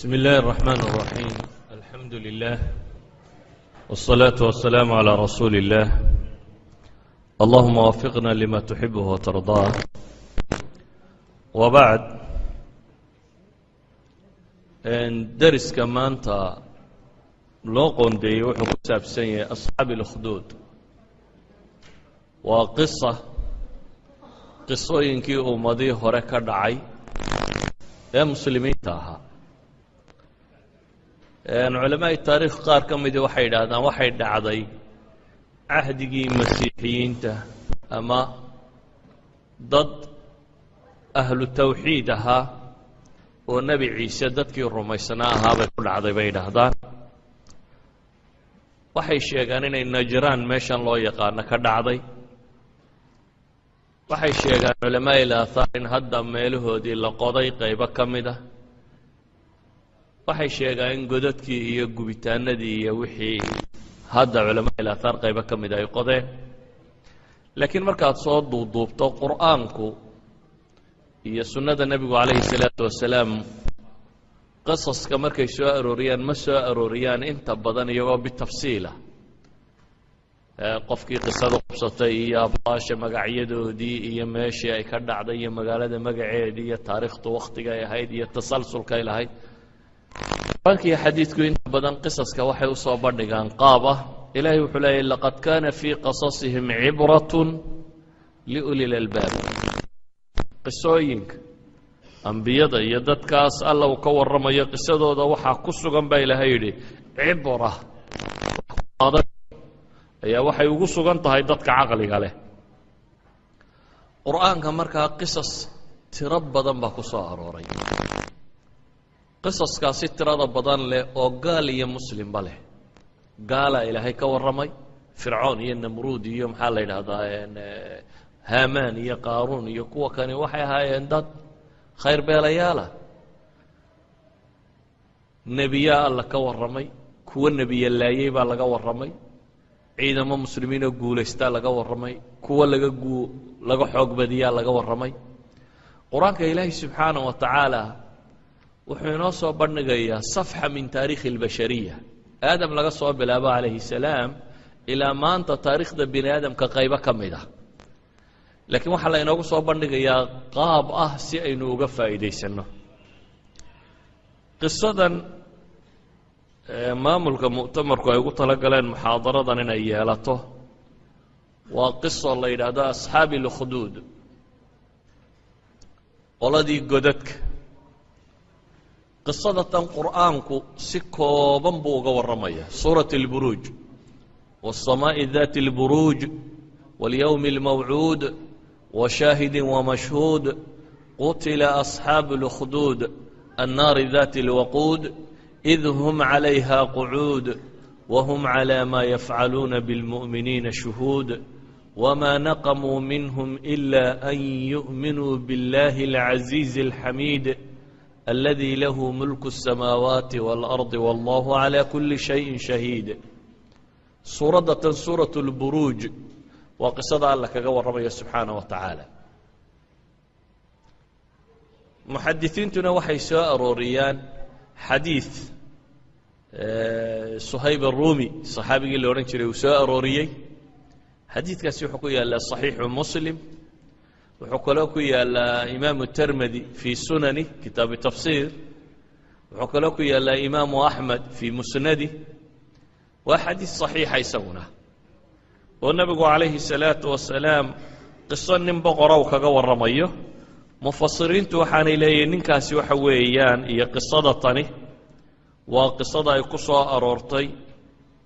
بسم الله الرحمن الرحيم. الحمد لله والصلاة والسلام على رسول الله. اللهم وفقنا لما تحبه وترضاه. وبعد إن درس كمان تا لوقون دي وحب ساب أصحاب الخدود. وقصة قصة ينكي أمضي هركا دعي يا مسلمين تاها. ان علماء التاريخ قار كم إذا وحيد هذا وحيد عضي عهدي مسيحيين ته أما ضد أهل التوحيد ها والنبي عيسى ضد كي ها هذا كل عضي بيد هذا وحي الشيخان إن نجران ميشان لو يقارن كد عضي وحي الشيخان علماء الأثار إن هدى ميله دي لقضي قيبة كم إذا waxay sheegaan in godadkii iyo gubitaanadii iyo wixii hadda culamaa'i laathaar qaybo ka mid ay qodeen laakiin markaad soo duuduubto qur'aanku iyo sunnada nebigu calayhi salaatu wasalaam qasaska markay soo arooriyaan ma soo arooriyaan inta badan iyagoo bitafsiila qofkii qisada qabsatay iyo abdaasha magacyadoodii iyo meeshii ay ka dhacday iyo magaalada magaceedii iyo taariikhtu wakhtiga ay ahayd iyo tasalsulka ay lahayd qur'aanka iyo xadiidku inta badan qisaska waxay u soo bandhigaan qaab ah. Ilaahay wuxuu leeyahy laqad kaana fii qasasihim cibratun liuli lalbaab qisooyinka ambiyada iyo dadkaas alla uu ka warramayo qisadooda waxaa ku sugan baa ilaahay yidhi cibra. Ayaa waxay ugu sugan tahay dadka caqliga leh. Qur'aanka markaa qisas tiro badan baa ku soo arooray qisaskaasi tirada badan leh oo gaal iyo muslimba leh gaalaa ilaahay ka warramay fircoon iyo namruud iyo maxaa la yidhahdaa haamaan iyo qaaruun iyo kuwa kani waxay ahaayeen dad khayr beelayaala nebiyaa alla ka warramay kuwo nebiya laayey baa laga warramay ciidamo muslimiinoo guulaystaa laga warramay kuwo laga laga xoog badiyaa laga warramay qur-aanka ilaahay subxaanah wa tacaala وحين أصوى برنقيا صفحة من تاريخ البشرية. آدم لقى صوى بالآباء عليه السلام إلى ما أنت تاريخ ده بني آدم كقيبة كمدة. لكن وحلا إنه قصوى برنقيا قاب أه سيئي نوقف إيدي سنة. قصة آه، ما ملك مؤتمر كو يقول تلقى لين محاضرة دانين أيالته وقصة الله إلى أصحابي الخدود. ولدي قدتك qisada tan qur'aanku si kooban buu uga warramaya suuraة اlburuuj wالsamaaءi dati اlburuuj wاlyowmi اlmawcuud wshaahidi wmashhuud qutila asxaabu اlkhduud annaari dati اlwaquud id hm عalayha qucuud whm عlى ma yafcaluuna bاlmuؤminiina shuhuud wma naqmuu minhm إla an yuؤminuu bاllahi اlcaزiizi اlxamiid الذي له ملك السماوات والأرض والله على كل شيء شهيد. سردة سورة البروج. وقصد لك غور ربي سبحانه وتعالى. محدثين تنا وحي سائر ريان حديث آه، صهيب الرومي صحابي اللي ورنك ريو سائر ريان حديث كسيح قوية صحيح مسلم. وحكلوكو يا الإمام الترمذي في سننه كتاب التفسير وحكلوكو يا الإمام أحمد في مسنده وحديث صحيح يسونه والنبي عليه الصلاة والسلام قصة ننبغ روكا ورميه مفسرين توحان إلي ننكاس وحويان هي قصة طني وقصة قصة أرورتي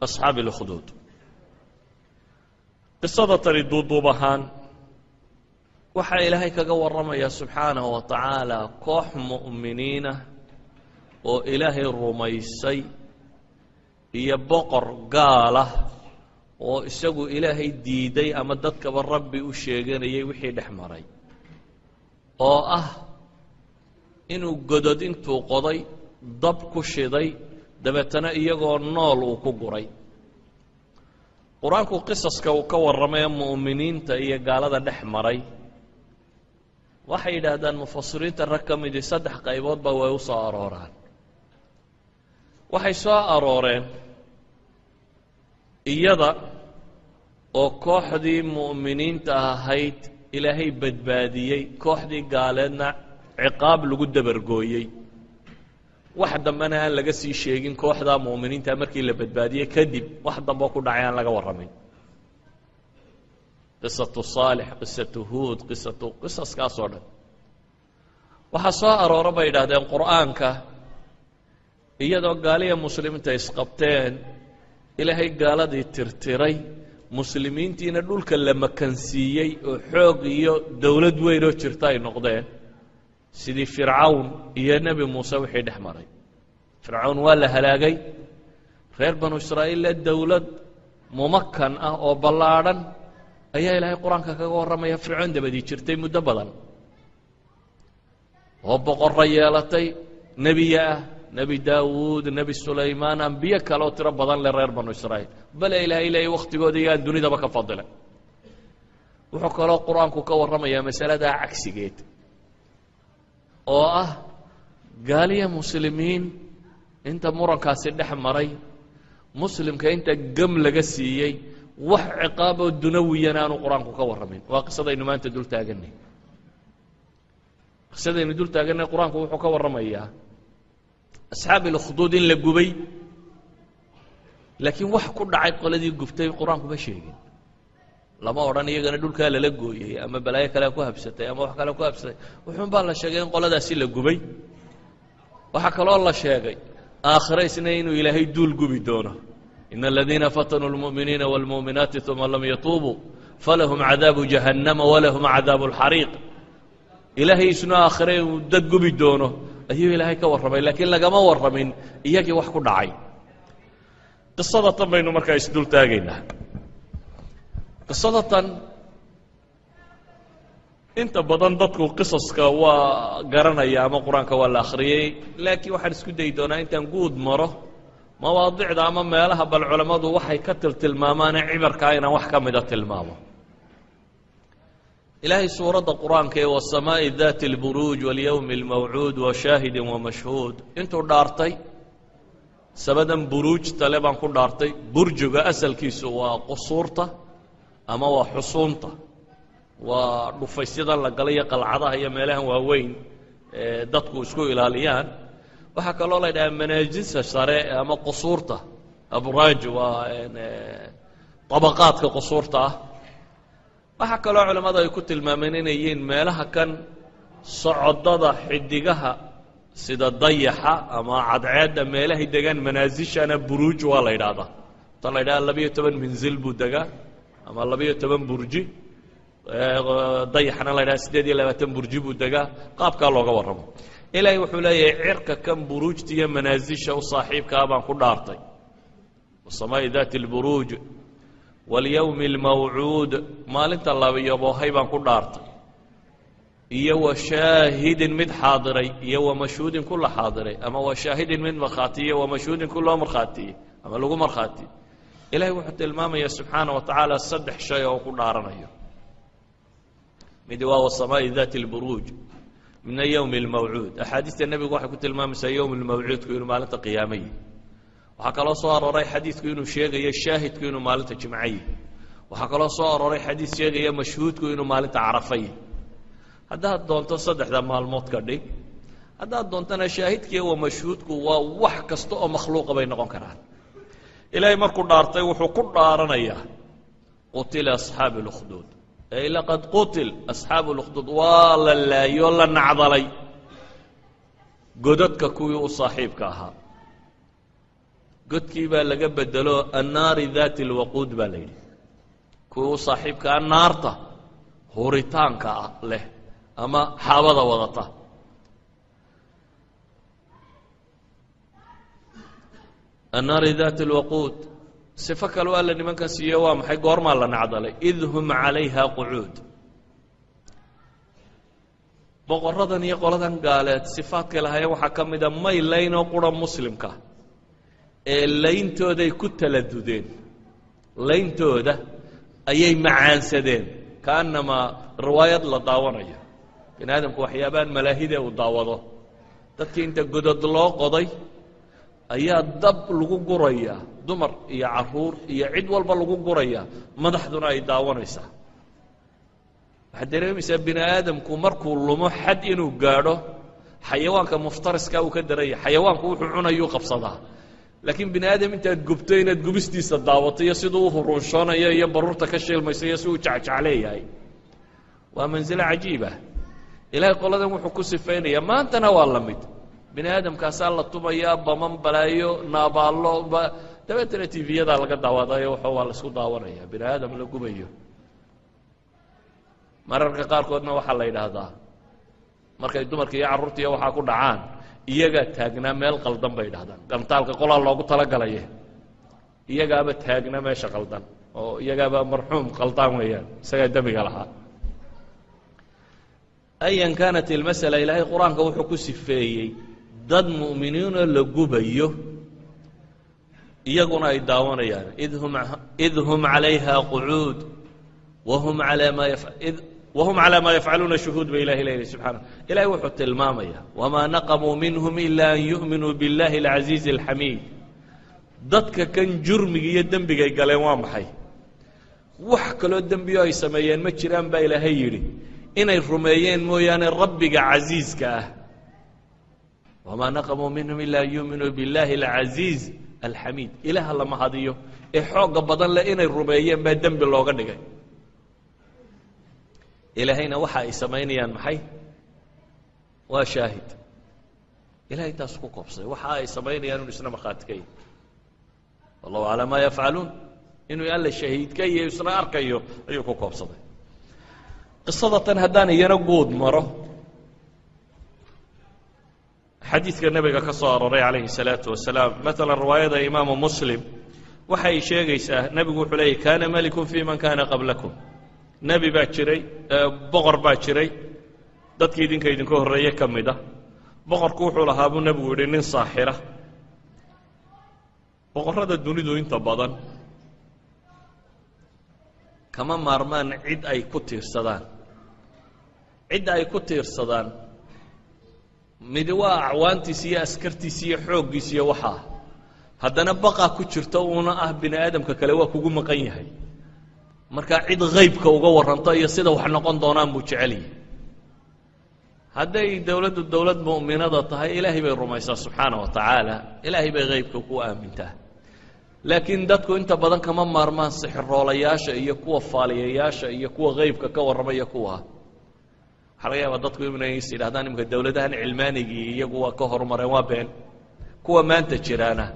أصحاب الخدود قصة طني دودوبهان دو waxaa ilaahay kaga warramaya subxaanaه wa tacaala koox mu'miniinah oo ilaahay rumaysay iyo boqor gaalah oo isagu ilaahay diiday ama dadkaba rabbi u sheeganayay wixii dhex maray oo ah inuu godod intuu qoday dab ku shiday dabeetana iyagoo nool uu ku guray qur-aanku qisaska uu ka warramay mu'miniinta iyo gaalada dhex maray waxay yidhaahdaan mufasiriinta rag ka midii saddex qayboodba way u soo arooraan waxay soo arooreen iyada oo kooxdii mu'miniinta ahayd ilaahay badbaadiyey kooxdii gaaleedna ciqaab lagu dabargooyey wax dambena aan laga sii sheegin kooxdaa mu'miniinta markii la badbaadiyey kadib wax dambeo ku dhacay aan laga warramayn قصة صالح قصة هود قصة قصص كاسورة وحصائر ربا إلى هذا القرآن كا. هي دو قالية مسلمين تيسقبتين إلى هي قالة دي ترتري. مسلمين تينا لما كان سيئي وحوقي دولة دويرو ترتاي نقدين. سيدي فرعون يا نبي موسى وحيد أحمري. فرعون ولا هلاقي. غير بنو إسرائيل الدولة ممكن آه، أو بلارن. Ayaa ilaahay qur-aanka kaga warramaya fircoon dabadii jirtay muddo badan oo boqorro yeelatay nebiya ah nebi daawuud nebi sulaymaan ambiye kale oo tiro badan leh reer banu israa'iil bale ilaahay leeyay wakhtigooda iyaan dunidaba ka fadilay wuxuu kaloo qur-aanku ka warramayaa masaladaa cagsigeed oo ah gaaliya muslimiin inta murankaasi dhex maray muslimka inta gam laga siiyey wax ciqaaboo dunawiyana aanu qur-aanku ka warramin waa qisadaynu maanta dul taaganay qisadaynu dul taaganay qur-aanku wuxuu ka warramayaa asxaabi اlkhduud in la gubay laakiin wax ku dhacay qoladii gubtay qur-aanku ma sheegin lama odhan iyagana dhulkaa lala gooyey ama balaayo kalea ku habsatay ama wax kale ku habsatay wuxuun baa la sheegay in qoladaasi la gubay waxaa kaloo la sheegay aakhire isna inuu ilaahay duul gubi doono إن الذين فتنوا المؤمنين والمؤمنات ثم لم يتوبوا فلهم عذاب جهنم ولهم عذاب الحريق. إلهي سنا آخرين ودقوا بدونه. أيوه إلهي كورمين لكن لقى ما ورمين إياكي وحكو دعي قصة طبعا إنه مركا يسدل تاقينا. قصة أنت بدن ضدك قصصك وقرنا يا ما قرانك لكن واحد سكو دي أنت نقود مرة. مواضيع دائما ما لها بالعلماء دو وحي كتل تلمامان عبر كاينا وحكا مدى تلمامة. إلهي سورة القرآن كي والسماء ذات البروج واليوم الموعود وشاهد ومشهود. انتو دارتي؟ سبدا بروج تلبا كل دارتي. برج بأسل كي سوى قصورتا أما وحصونتا. ورفيسيدا لقليق العضا هي ميلان ووين دتكو اسكو إلاليان. Waxaa kaloo la ydhahaa manaajisa sare ama qusuurta abraaj waa طabaqaadka qusuurta ah waxaa kaloo culammadu ay ku tilmaameen inay yihiin meelaha kan socodada xidigaha sida dayaxa ama cadceedda meelahay degaan manaasishana buruuj waa la yidhaahdaa ta la ydhaha labiyo toban minzil buu degaa ama labiyo toban burji dayaxna la ydhaha siddeed iyo labaatan burji buu degaa qaabkaa looga warramo إلهي وحو لا يعرك كم بروج تي صاحب وصاحبك أبان خدارتي. والصماء ذات البروج واليوم الموعود ما لنت الله بي أبو هيبان خدارتي. يو شاهد من حاضري يو مشهود كل حاضري. أما وشاهد شاهد من مخاتي يو مشهود كل مرخاتي أما لغو مرخاتي إلهي وحو تلمامي سبحانه وتعالى صدح شيء وقل نارنا مدوا والصماء ذات البروج. من يوم الموعود. أحاديث النبي واحد كنت المامسة يوم الموعود كينو مالتا قيامي. وحكى الله صار رأي حديث كينو شيخ يا الشاهد كينو مالتا جمعي. وحكى الله صار رأي حديث شيخ يا مشهود كينو مالتا عرفي. هذا الدون تصدح ذا مال موت كردي. هذا الدون أنا شاهد كي ومشهود كو وحكى استوى مخلوق بين غنكران إلهي مركو دارتي وحكو دارنا قتل أصحاب الأخدود. أي لقد قتل أصحاب الأخدود. والله لا يولا نعضلي قدتك كوي صاحبك ها قد كيبا لقب الدلو النار ذات الوقود بالي كوي صاحبك النار ته هوريتانك له. أما حافظ وغطه النار ذات الوقود. Sifo kale waa la nimankan siiyo waa maxay goormaa la nacdalay id hum calayha qucuud boqoradan iyo qoladan gaaleed sifaadkay lahaayeen waxaa ka mida may laynoo qura muslimka ee layntooday ku taladudeen layntooda ayay macaansadeen kaanamaa riwaayad la daawanayo bini aadamku waxyaabaan malaahide uu daawado dadkii inta godod loo qoday ayaa dab lagu gurayaa dumar iyo caruur iyo cid walba lagu gurayaa madaxduna ay daawanaysaa waxaad dareemaysaa bini aadamku markuu lumo xad inuu gaadho xayawaanka muftariska uu ka daranya xayawaanku wuxuu cunayuu qabsadaa laakiin bini aadam intaad gubto inaad gubistiisa daawato iyo siduu u huruunshoonayo iyo baruurta ka shiilmayso iyo si uu jecjecleeyahay waa mansilo cajiib ah ilaahay qoladan wuxuu ku sifaynaya maantana waa la mid bini aadamkaasaa la tumayaa baman balaayo naabaallo dabeetana tv-yadaa laga daawadayo waxa waa la isku daawanaya bini aadam la gubayo mararka qaarkoodna waxaa la yidhaahdaa markay dumarka iyo carruurta iyo waxaa ku dhacaan iyagaa taagnaa meel qaldan bay idhahdaan gantaalka qolaa loogu talagalaye iyagaaba taagnaa meesha qaldan oo iyagaaba marxuum qaldaan weeyaan isagaa demiga lahaa ayan kaanat ilmasala ilaahay qur-aanka wuxuu ku sifeeyey dad mu'miniinoo la gubayo iyaguna ay daawanayaan id hum calayha qucuud wahum alaa maa id whm calى ma yafcaluuna shuhuud ba ilahi leeyahy subxaana ilahay wuxuu tilmaamaya wamaa naqamuu minhum ila an yu'minuu biاllahi اlcaziizi اlxamiid dadka kan jurmiga iyo dembigay galeen waa maxay wax kaloo dembiyo ay sameeyeen ma jiraan baa ilaahay yidhi inay rumeeyeen mooyaane rabbiga casiizka ah wamaa naqamuu minhum ila an yu'minuu biاllahi اlcaziiz alxamiid ilaha la mahadiyo ee xooga badan leh inay rumeeyeen baa dembi looga dhigay ilaahayna waxa ay samaynayaan maxay waa shaahid ilahay taas ku koobsaday waxa ay samaynayaan inu isna markhaati ka yahy wallahu calaa maa yafcaluun inuu alla shahiid ka yahy isna arkayo ayuu ku koobsaday qisada tan haddaan iyana guud maro حديث النبي كصار ري عليه الصلاة والسلام. مثلا رواية إمام مسلم. وحي شيء أه، نبي يقول عليه كان ملك في من كان قبلكم. نبي باتشري أه، بغر باتشري. دات كيدين كيدين كوه ريه كميدة. بغر كوحو لها بو نبي ورنين صاحرة. بغر هذا الدوني دوين تبادا كما مارمان عيد أي كتير صدان. عيد أي كتير صدان. Midi waa acwaantiisa iyo askartiisa iyo xooggiisa iyo waxaa haddana baqaa ku jirta uuna ah bini aadamka kale waa kugu maqan yahay markaa cid haybka uga waranto iyo sida wax noqon doonaan buu jecel yahay hadday dowladdu dowlad mu'minada tahay ilaahay bay rumaysaa subxaana wa tacaala ilaahay bay haybka ku aamintaa laakiin dadku inta badan kama maarmaan sixiroolayaasha iyo kuwa faaliyayaasha iyo kuwa haybka ka warramaya kuwa waxaa laga yaabaa dadku inay is yidhahdaan imika dowladahan cilmaanigii iyagu waa ka horumareen waa been kuwa maanta jiraana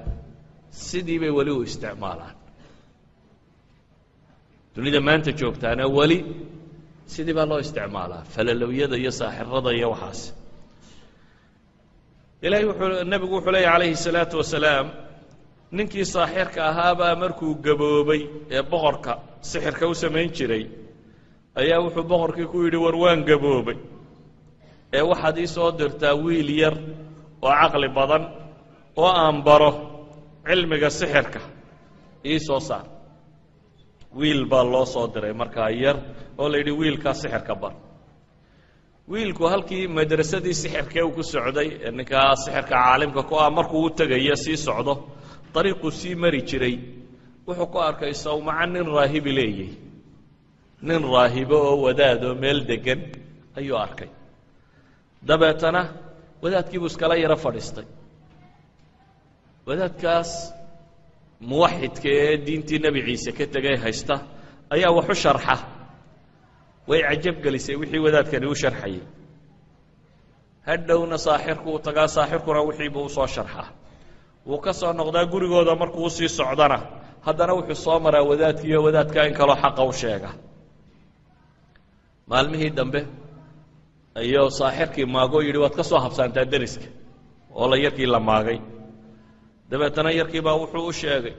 sidii bay weli u isticmaalaan dunida maanta joogtaana weli sidii baa loo isticmaalaa falalowyada iyo saaxirada iyo waxaas ilahay wuxuu nebigu wuxuu leeya calayhi الsalaatu wasalaam ninkii saaxirka ahaabaa markuu gaboobay ee boqorka sixirka u samayn jiray ayaa wuxuu boqorkii ku yidhi war waan gaboobay ee waxaad ii soo dirtaa wiil yar oo caqli badan oo aan baro cilmiga sixirka ii soo saar wiil baa loo soo diray markaa yar oo la yidhi wiilkaa sixirka bar wiilku halkii madrasadii sixirkee uu ku socday ee ninkaa sixirka caalimka ku ah markuu u tegayo sii socdo dariiquu sii mari jiray wuxuu ku arkay sawmaca nin raahibi leeyay نن راهبه وداده ميل دقن أيو أركي دبعتنا وداد كيبوس كلاي رفرستي وداد كاس موحد كي دين نبي عيسى كتا هيستا هشتا أيا وحو شرحة. ويعجب قليسي وحي وداد كان وشرحي هدونا صاحر كو تقا صاحر كو روحي بو صو شرحة. وكسا نغدا قرقو دا مركو سي صعدنا هدنا وحي صامرا وذات كيو وذات كاين كلو حقا وشيقا maalmihii dambe ayuu saaxirkii maagoo yidhi waad ka soo habsaantaa deriska oo la yarkii la maagay dabeetana yarkiibaa wuxuu u sheegay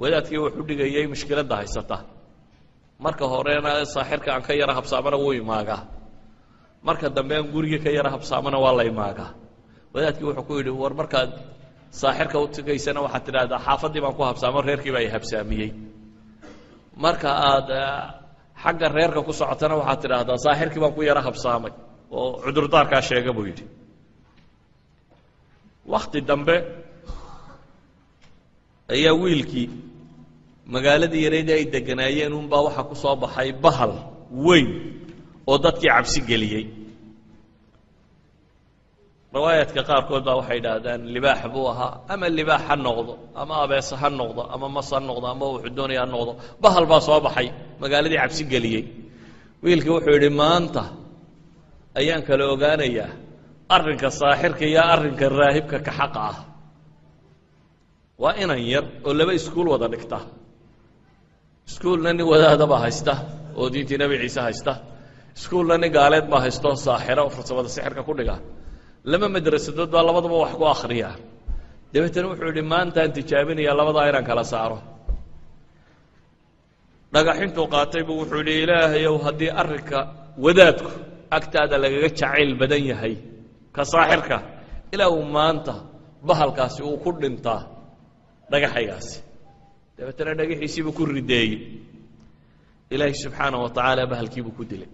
wadaadkii wuxu dhigayay mushkiladda haysata marka horena saaxirka aan ka yara habsaamana wuu imaagaa marka dambe aan gurigii ka yara habsaamana waa la imaagaa wadaadkii wuxuu ku yidhi war markaad saaxirka u tegaysana waxaad tidhaahdaa xaafaddii baan ku habsaamo reerkiibaa i habsaamiyey marka aad xagga reerka ku socotana waxaad tidhaahdaa saaxirkii baan ku yara habsaamay oo cudurdaarkaa sheega buu yidhi wakti dambe ayaa wiilkii magaaladii yareyd ay deganaayeen unbaa waxaa ku soo baxay bahal weyn oo dadkii cabsi geliyey رواية كقار كل بها وحيدا ذن لباح بوها أما لباح النغض أما بيس النغض أما مص النغض أما وح الدنيا النغض بها الباص وبحي مقال قال لي عبسي قلي ويلك وحي ما انت أيان كلو غانيا أرنك الصاحرك يا أرنك الراهبك كحقه وأنا ير ولا بي سكول ودا دكتا سكول لني ودا دبا هيستا ودي نبي عيسى هيستا سكول لاني قالت ما هيستو ساحره وفرصة ودا سحرك كدغا laba madrasadood baa labadaba wax ku akhriya dabeetana wuxuu yidhi maantaan tijaabinayaa labadaa inaan kala saaro dhagaxintuu qaatay buu wuxuu yidhi ilaahayow haddii arrinka wadaadku agtaada lagaga jacayl badan yahay ka saaxirka ilaa uu maanta bahalkaasi uu ku dhintaa dhagaxaygaasi dabeetana dhagaxiisiibuu ku rideeyey ilaahay subxaana wa tacaala bahalkiibuu ku dilay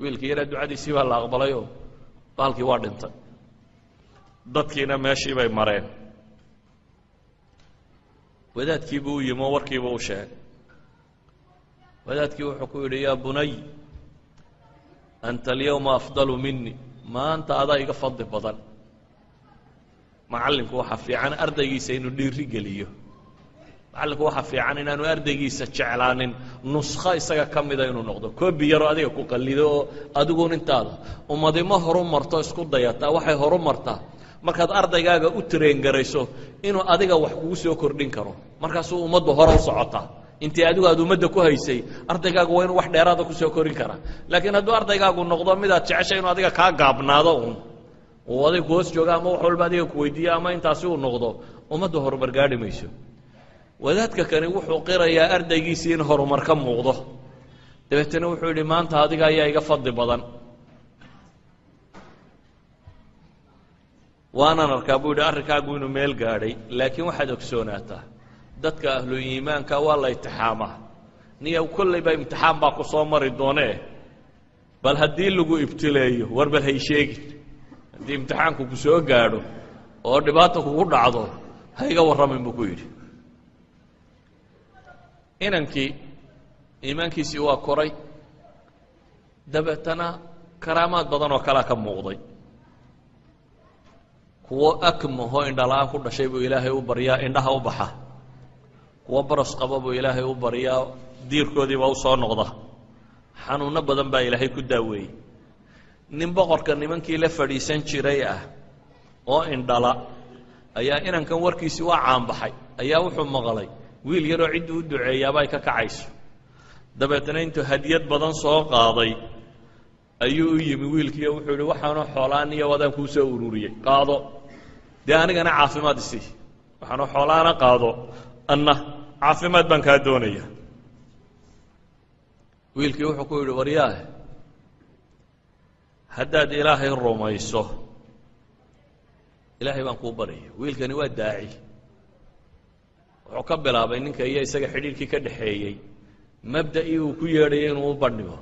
wiilkii yaraa ducadiisii baa la aqbalayoo بالكي وادنت دتكينا ماشي باي مارين وذات كي بو يما وركي بو شا وذات كي وحكو يا بني انت اليوم افضل مني ما انت هذا يقفض بضل معلمك وحفي عن ارضي سينو ديري قليو macallinku waxaa fiican inaanu ardaygiisa jeclaanin nuskho isaga ka mida inuu noqdo koobi yaroo adiga ku qallido oo adiguun intaada ummadimo horu marto isku dayataa waxay horu martaa markaad ardaygaaga u tareengarayso inuu adiga wax kugu soo kordhin karo markaasuu ummaddu hore u socotaa intii adigu aad ummadda ku haysay ardaygaagu waa inuu wax dheeraada kusoo korin karaa laakiin hadduu ardaygaagu noqdo midaad jeceshay inuu adiga kaa gaabnaado uun uu adig ku hoos jooga ama wax walba adiga ku weydiiyo ama intaasi uu noqdo ummadda horumar gaadhi mayso wadaadka kani wuxuu qirayaa ardaygiisii in horumar ka muuqdo dabeetana wuxuu yidhi maanta adiga ayaa iga fadli badan waanaan arkaa buu yidhi arrinkaagu inuu meel gaadhay laakiin waxaad ogsoonaataa dadka ahlu iimaanka waa la itixaamaa niya kollayba imtixaan baa ku soo mari doonee bal haddii lagu ibtileeyo war bal hay sheegin haddii imtixaanku ku soo gaadho oo dhibaata kugu dhacdo ha iga warramin buu ku yidhi inankii iimaankiisii waa koray dabeetana karaamaad badan oo kalea ka muuqday kuwo akmaho indhala-aan ku dhashay buu ilaahay u baryaa indhaha u baxa kuwo baras qaba buu ilaahay u baryaa diirkoodiibaa u soo noqda xanuunno badan baa ilaahay ku daaweeyey nin boqorka nimankii la fadhiisan jiray ah oo indhala ayaa inankan warkiisii waa caanbaxay ayaa wuxuu maqlay wiil yaroo ciddii u duceeyaaba ay ka kacayso dabeetna intuu hadiyad badan soo qaaday ayuu u yimi wiilkiiyo wuxuu yihi waxaanoo xoolaaniyo wadaan kuu soo ururiyey qaado dee anigana caafimaad isii waxaanoo xoolaana qaado anna caafimaad baan kaa doonaya wiilkii wuxuu ku yidhi waryaahe haddaad ilaahay rumayso ilaahay baan kuu baryaya wiilkani waa daaci wuxuu ka bilaabay ninka iyo isaga xidhiirkii ka dhaxeeyey mabda'ii uu ku yeedhayay inuu u bandhigo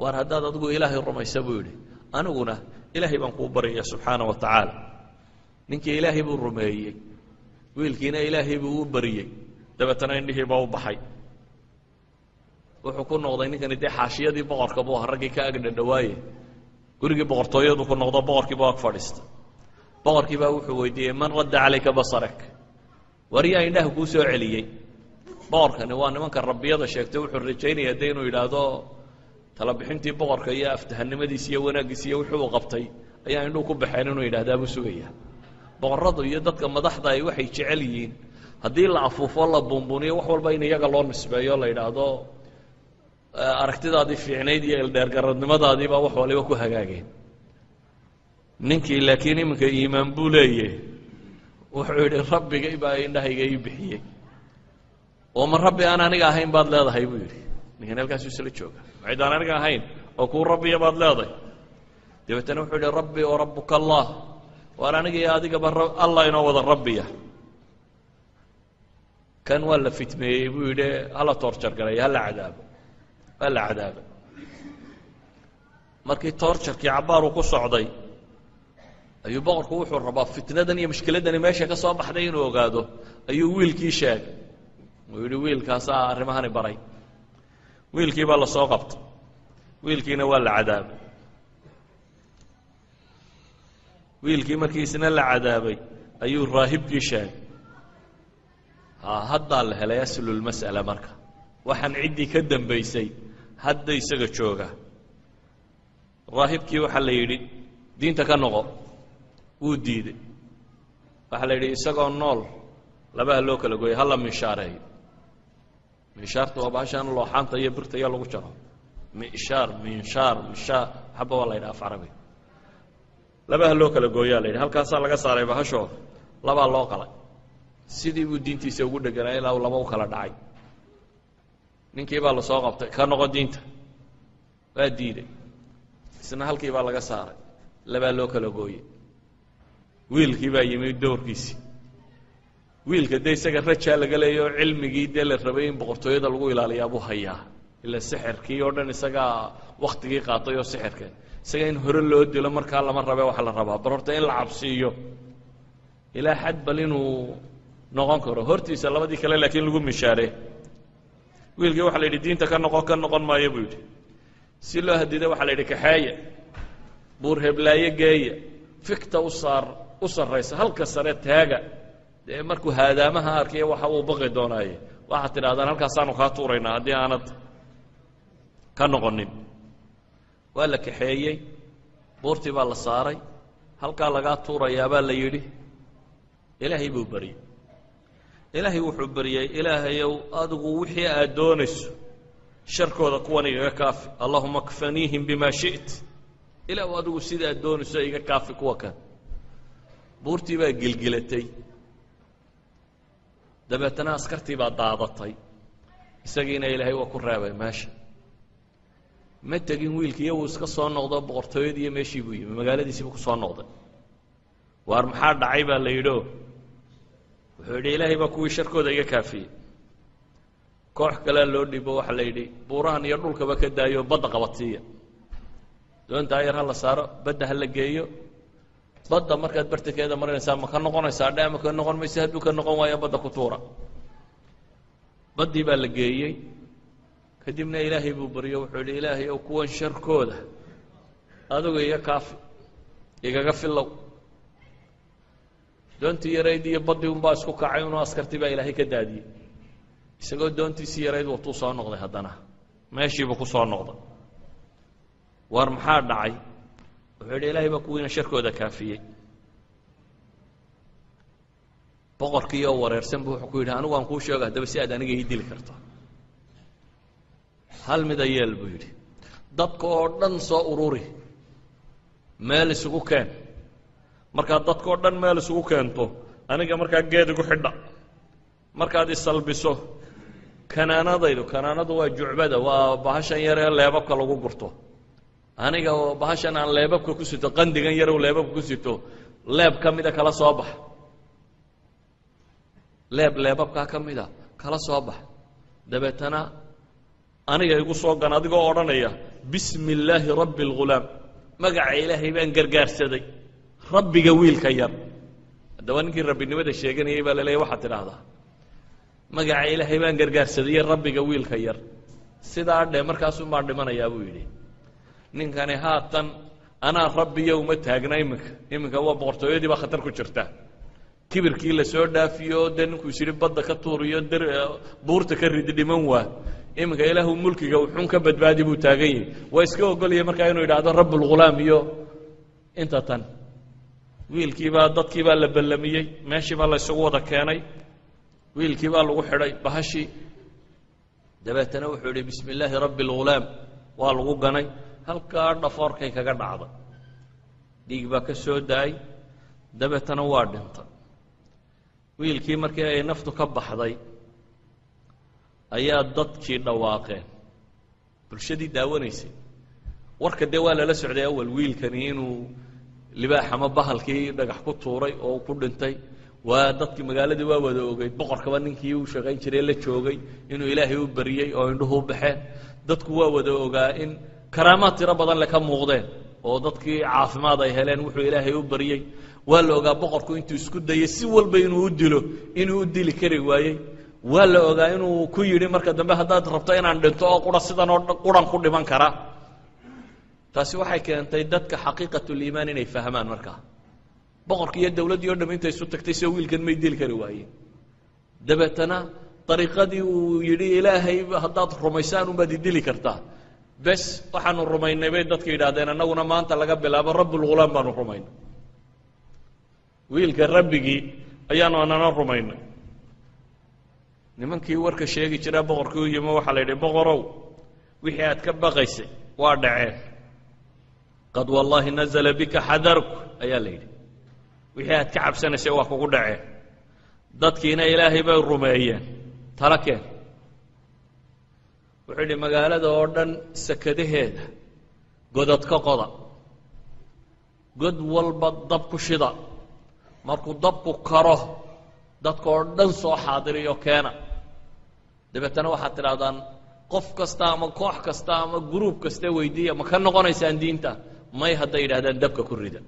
waar haddaad adigu ilaahay rumaysa buu yidhi aniguna ilaahay baan kuu baryaya subxaana wa tacaala ninkii ilaahay buu rumeeyey wiilkiina ilaahay buu u baryey dabeetana indhihii baa u baxay wuxuu ku noqday ninkani dee xaashiyadii boqorka buu ahaa raggii ka agdhadhawaaye gurigii boqortooyadu ku noqdo boqorkiiba ag fadhiista boqorkii baa wuxuu weydiiyey man radda calayka basarak war yaa indhaha kuu soo celiyey boqorkani waa nimanka rabbiyada sheegtay wuxuu rajaynaya de inuu yidhaahdo talabixintii boqorka iyo aftahanimadiisi iyo wanaaggiisi iyo wuxuu u qabtay ayaa indhuu ku baxeen inuu yidhahdaa buu sugaya boqorradu iyo dadka madaxda ay waxay jecel yihiin haddii la afuufo la buunbuuniyo wax walba in iyaga loo nisbeeyo la yidhaahdo aragtidaadii fiicnayd iyo ildheergaradnimadaadiibaa wax waliba ku hagaageen ninkii laakiin iminka iimaan buu leeyahy wuxuu yidhi rabbigay baa indhahayga ii bixiyey oo ma rabbi aan aniga ahayn baad leedahay buu yidhi ninkan halkaasu isla jooga mayd aan aniga ahayn oo kuu rabbiya baad leedahay dabeetana wuxuu yidhi rabbi oo rabbuka allah waar aniga iyo adigaba allah inoo wada rabbiya kan waa la fitmeeyey buu yidhi hala toorjargalaya hala cadaabo waa la cadaaba markii toorjarkii cabbaar uu ku socday ayuu boqorku wuxuu rabaa fitnadan iyo mushkiladani meesha ka soo baxday inuu ogaado ayuu wiilkii sheegay uu yidhi wiilkaasaa arrimahani baray wiilkii baa lasoo qabtay wiilkiina waa la cadaabay wiilkii markii isna la cadaabay ayuu raahibkii sheegay ha haddaa la helay aslulmas'ala marka waxaan ciddii ka dambaysay hadda isaga jooga raahibkii waxaa la yidhi diinta ka noqo wuu diiday waxaa la yidhi isagoo nool labaha loo kala gooyay hala minshaareeyo minshaarta waa baashaan looxaanta iyo birta iyo lagu jaro mishaar minshaar mishaar waxaba waa la yidhaha af carabi labaha loo kala gooyaa la yidhi halkaasaa laga saaray bahashoo labaa loo qalay sidii buu diintiisa ugu dheganaa ilaa uu laba u kala dhacay ninkii baa lasoo qabtay ka noqo diinta waa diiday isna halkii baa laga saaray labaa loo kala gooyey wiilkii baa yimi doorkiisii wiilka dee isaga rajaa laga leeya oo cilmigii dee la rabay in boqortooyada lagu ilaaliyaa buu hayaa ila sixirkii oo dhan isagaa waktigii qaatay oo sixirka isaga in hore loo dilo markaa lama rabe waxa la rabaa bal horta in la cabsiiyo ilaa xad bal inuu noqon karo hortiisa labadii kale laakiin lagu mishaare wiilkii waxaa la yidhi diinta ka noqon ka noqon maayo buu yidhi si loo hadiday waxaa la yidhi kaxeeya buur heblaayo geeya fikta u saar u sarraysa halka sare taaga dee markuu haadaamaha arkiya waxa uu baqi doonaaye waxaad tidhahdaan halkaasaanu kaa tuuraynaa haddii aanad ka noqonin waa la kaxeeyey buurtii baa la saaray halkaa lagaa tuurayaabaa la yidhi ilaahay buu baryey ilaahay wuxuu baryey ilaahayow adigu wixii aad doonayso sharkooda kuwan igaga kaafi allahuma kfaniihim bima shi't ilaah adigu sida aad doonayso iga kaafi kuwa kan buurtii baa gelgelatay dabeetana askartii baa daadatay isagiina ilaahay waa ku reebay meesha ma tegin wiilkiiyo wuu iska soo noqdo boqortooyadii iyo meeshii buu yimi magaaladiisiibuu ku soo noqday waar maxaa dhacay baa la yidhio wuxuu yidhi ilaahay baa kuwii sharkooda iga kaafiyey koox kalea loo dhibo waxaa la yidhi buurahan iyo dhulkaba ka daayo badda qabadsiiya doontaa yar ha la saaro badda ha la geeyo badda markaad bartankeeda marinaysaa ma ka noqonaysaa dhe ama ka noqon mayse hadduu ka noqon waayo badda ku tuura baddii baa la geeyey kadibna ilaahay buu baryo wuxuu yidhi ilaahay ow kuwan sharkooda adigu iga kaafi igaga filow doontii yarayd iyo baddii unbaa isku kacay unoo askartii baa ilaahay ka daadiyey isagoo doontiisii yarayd watuu soo noqday haddana meeshiibuu ku soo noqday waar maxaa dhacay kuwiina sharkooda kaafiyey boqorkii oo wareersan buu wuxuu ku yidhi anigu aan kuu sheego haddaba si aad aniga ii dili karto hal mida yeel buu yidhi dadka oo dhan soo ururi meel isugu keen markaad dadka oo dhan meel isugu keento aniga markaa geed igu xidha markaad isalbiso kanaanadaydu kanaanadu waa jucbada waa bahashan yar ee leebabka lagu gurto aniga oo bahashan aan leebabka ku sito qandigan yarow leebabka ku sito leeb ka mida kala soo bax leeb leebabkaa ka mida kala soo bax dabeetana aniga igu soo gan adigoo odhanaya bismi illaahi rabbi اlghulaam magaca ilaahay baan gargaarsaday rabbiga wiilka yar haddaba ninkii rabbinimada sheeganayay baa la leeya waxaad tidhaahdaa magaca ilaahay baan gargaarsadaiyo rabbiga wiilka yar sidaa dhe markaasun baan dhimanayaa buu yidhi ninkani haatan anaa rabbiyo uma taagna iminka iminka waa boqortooyadii baa khatar ku jirta kibirkii lasoo dhaafiyo dee ninkuu is yidhi badda ka tuuriyo buurta ka ridi dhiman waa iminka ilaahu mulkiga uxun ka badbaadi buu taagan yahi waa iska ogolaya markaa inuu yidhaahdo rabbulghulaam iyo inta tan wiilkii baa dadkii baa la ballamiyey meeshii baa la ysugu wada keenay wiilkii baa lagu xidhay bahashii dabeetana wuxuu yihi bismi illaahi rabbi اlghulaam waa lagu ganay halkaa dhafoorkay kaga dhacday dhiig baa ka soo daay dabeetana waa dhintay wiilkii markii ay naftu ka baxday ayaa dadkii dhawaaqeen bulshadii daawanaysay warka dee waa lala socday awal wiilkani inuu libaax ama bahalkii dhagax ku tuuray oo ku dhintay waa dadkii magaaladii waa wada ogeyd boqorkaba ninkii uu shaqayn jiray la joogay inuu ilaahay u bariyey oo indhuhu u baxeen dadku waa wada ogaa in كرامات ربضان بدن لك هم مغدين ودتك عاف ما ضي هلين إله يبريج ولا أجا بقر كون تسكت ده يسوى البين ودله إنه ودي لكري واي ولا أجا إنه كوي يدي مركز دم بهذا ربطين عند التو قرا سيدنا قران من كرا. تاسي واحد كان تيدتك حقيقة الإيمان إنه فهمان مركز. بقر كي الدولة دي يوم أنت يسوت تكتسي ويل كان ميدل يدي لكري واي دبتنا طريقة دي ويدي إلهي بهذا رميسان وما يدي لكرتاه bes waxaanu rumaynay bay dadka yidhahdeen annaguna maanta laga bilaabo rabbulghulaam baanu rumaynay wiilka rabbigii ayaanu anana rumaynay nimankii warka sheegi jira boqorkii u yimi waxaa la yidhi boqorow wixii aad ka baqaysay waa dhaceen qad wallaahi nazla bika xadarku ayaa la yidhi wixii aad ka cabsanaysay waa kugu dhaceen dadkiina ilaahay bay rumeeyeen tala keen wuxuu yidhi magaalada oo dhan sakadaheeda godad ka qoda god walba dab ku shida markuu dabku karo dadka oo dhan soo xaadiriyo keena dabeetana waxaad tidhahdaan qof kasta ama koox kasta ama gruub kasta weydiiya ma ka noqonaysaan diinta may hadday yidhahdaan dabka ku rida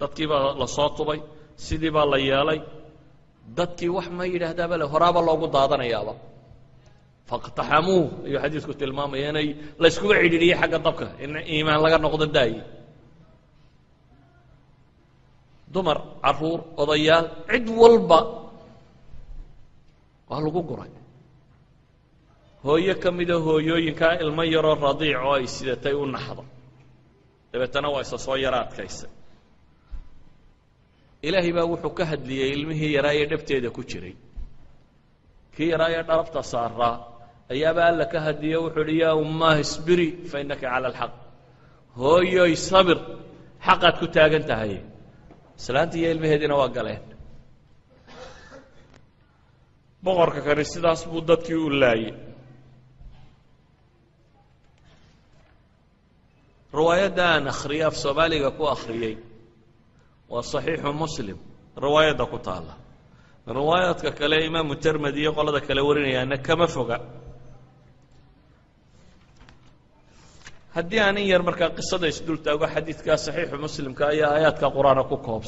dadkii baa la soo tubay sidii baa la yeelay dadkii wax ma yidhaahdaaba le horaaba loogu daadanayaaba فاقتحموه. ايو حديث كنت الماما ياني لا اسكو عيد حق الضبكة إن إيمان لقى نقض الداي. دمر عفور وضيال عد والبا. وهل قو قرأي هو يكم إذا هو يوين كالمير الرضيع. وايس إذا تيون نحضا إذا تنوأ سصويرات كيسا إلهي باوحو كهد لي علمه يرى يدبتي دكوشري كي يرى يدربت صار راه ايابا لك هديه وحليا امه اصبري فإنك على الحق. هوي صبر حقت كتاج انت هي سلامتي يا المهدينا وقالين. بغرك كان استداس بودتك اللاي رواية دان أخرية في صبالي كو أخريي وصحيح مسلم. رواية دا كتالة رواية كالإمام الترمذي قال دا كالوريني أنك كما فوق هدي أنا ير مركا قصة ده يسدل تاجو حديث كا صحيح مسلم كأي آيات كا قرآن كو كوب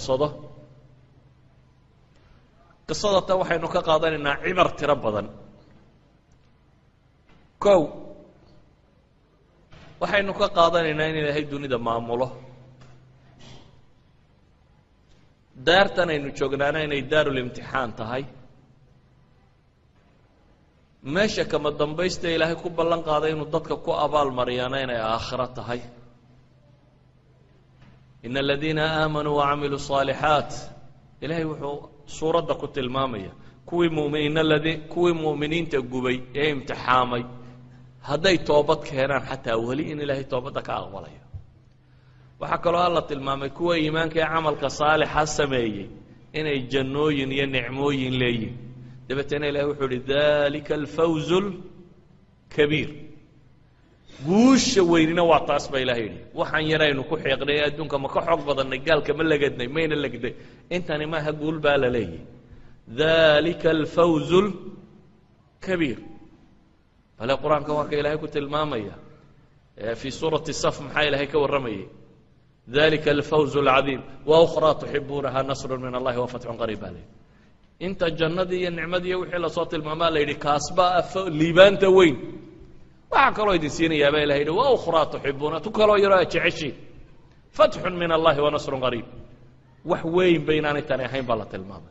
قصة تاوح إنه كا قاضي إن عبر تربضا كو وحي إنه كا قاضي إن إني لهي دوني دم أمله دارتنا إنه شو جنانا دار الامتحان تهاي meesha kama dambaysta ilaahay ku ballan qaaday inuu dadka ku abaal mariyaana inay aakhiro tahay ina aladiina aamanuu wacamiluu صaalixaat ilaahay wuxuu suuradda ku tilmaamaya kuwii muminiin aladi kuwii mu'miniinta gubay ee imtixaamay hadday toobad keenaan xataa weli in ilaahay toobadda ka aqbalayo waxaa kaloo alla tilmaamay kuwa iimaanka ee camalka saalixa sameeyey inay jannooyin iyo nicmooyin leeyihin دبتنا إلى وحول ذلك الفوز الكبير. قوش ويرنا وعطاس با إلهي وحان يرى أنه كو حيق دونك ما كو حق بضن كم اللي قدني مين اللي قدني انت أنا ما هقول بالا لي. ذلك الفوز الكبير. فلا قرآن كواك إلهي كو تلمامي في سورة الصف محايل إلهي كو ذلك الفوز العظيم. وأخرى تحبونها نصر من الله وفتح قريب عليه. انت جنادي يا نعمدي يا وحي صوت المما ليدي كاسبا أف ليبانتا وين واخر ويدي سين يا با الهي وأخرى تحبون تكلو يرا جعشي فتح من الله ونصر قريب وحوين بين انت حين بلا تلمام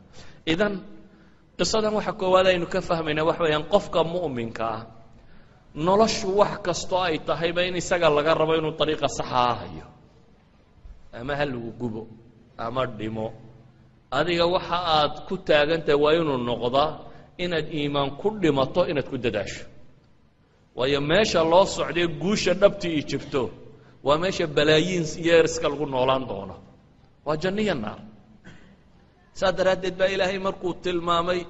اذا قصدا وحكو ولا انه كفهمنا وحو ينقفك مؤمن كا. نولش وحك استو تهي بين اسا لا ربا انه طريقة صحه أما هل وجوبه أما ديمو. Adiga waxa aad ku taagantahay waa inuu noqdaa inaad iimaan ku dhimato inaad ku dadaasho waayo meesha loo socdee guusha dhabti i jirto waa meesha balaayiin yeeriska lagu noolaan doono waa janniya naar saas daraaddeed baa ilaahay markuu tilmaamay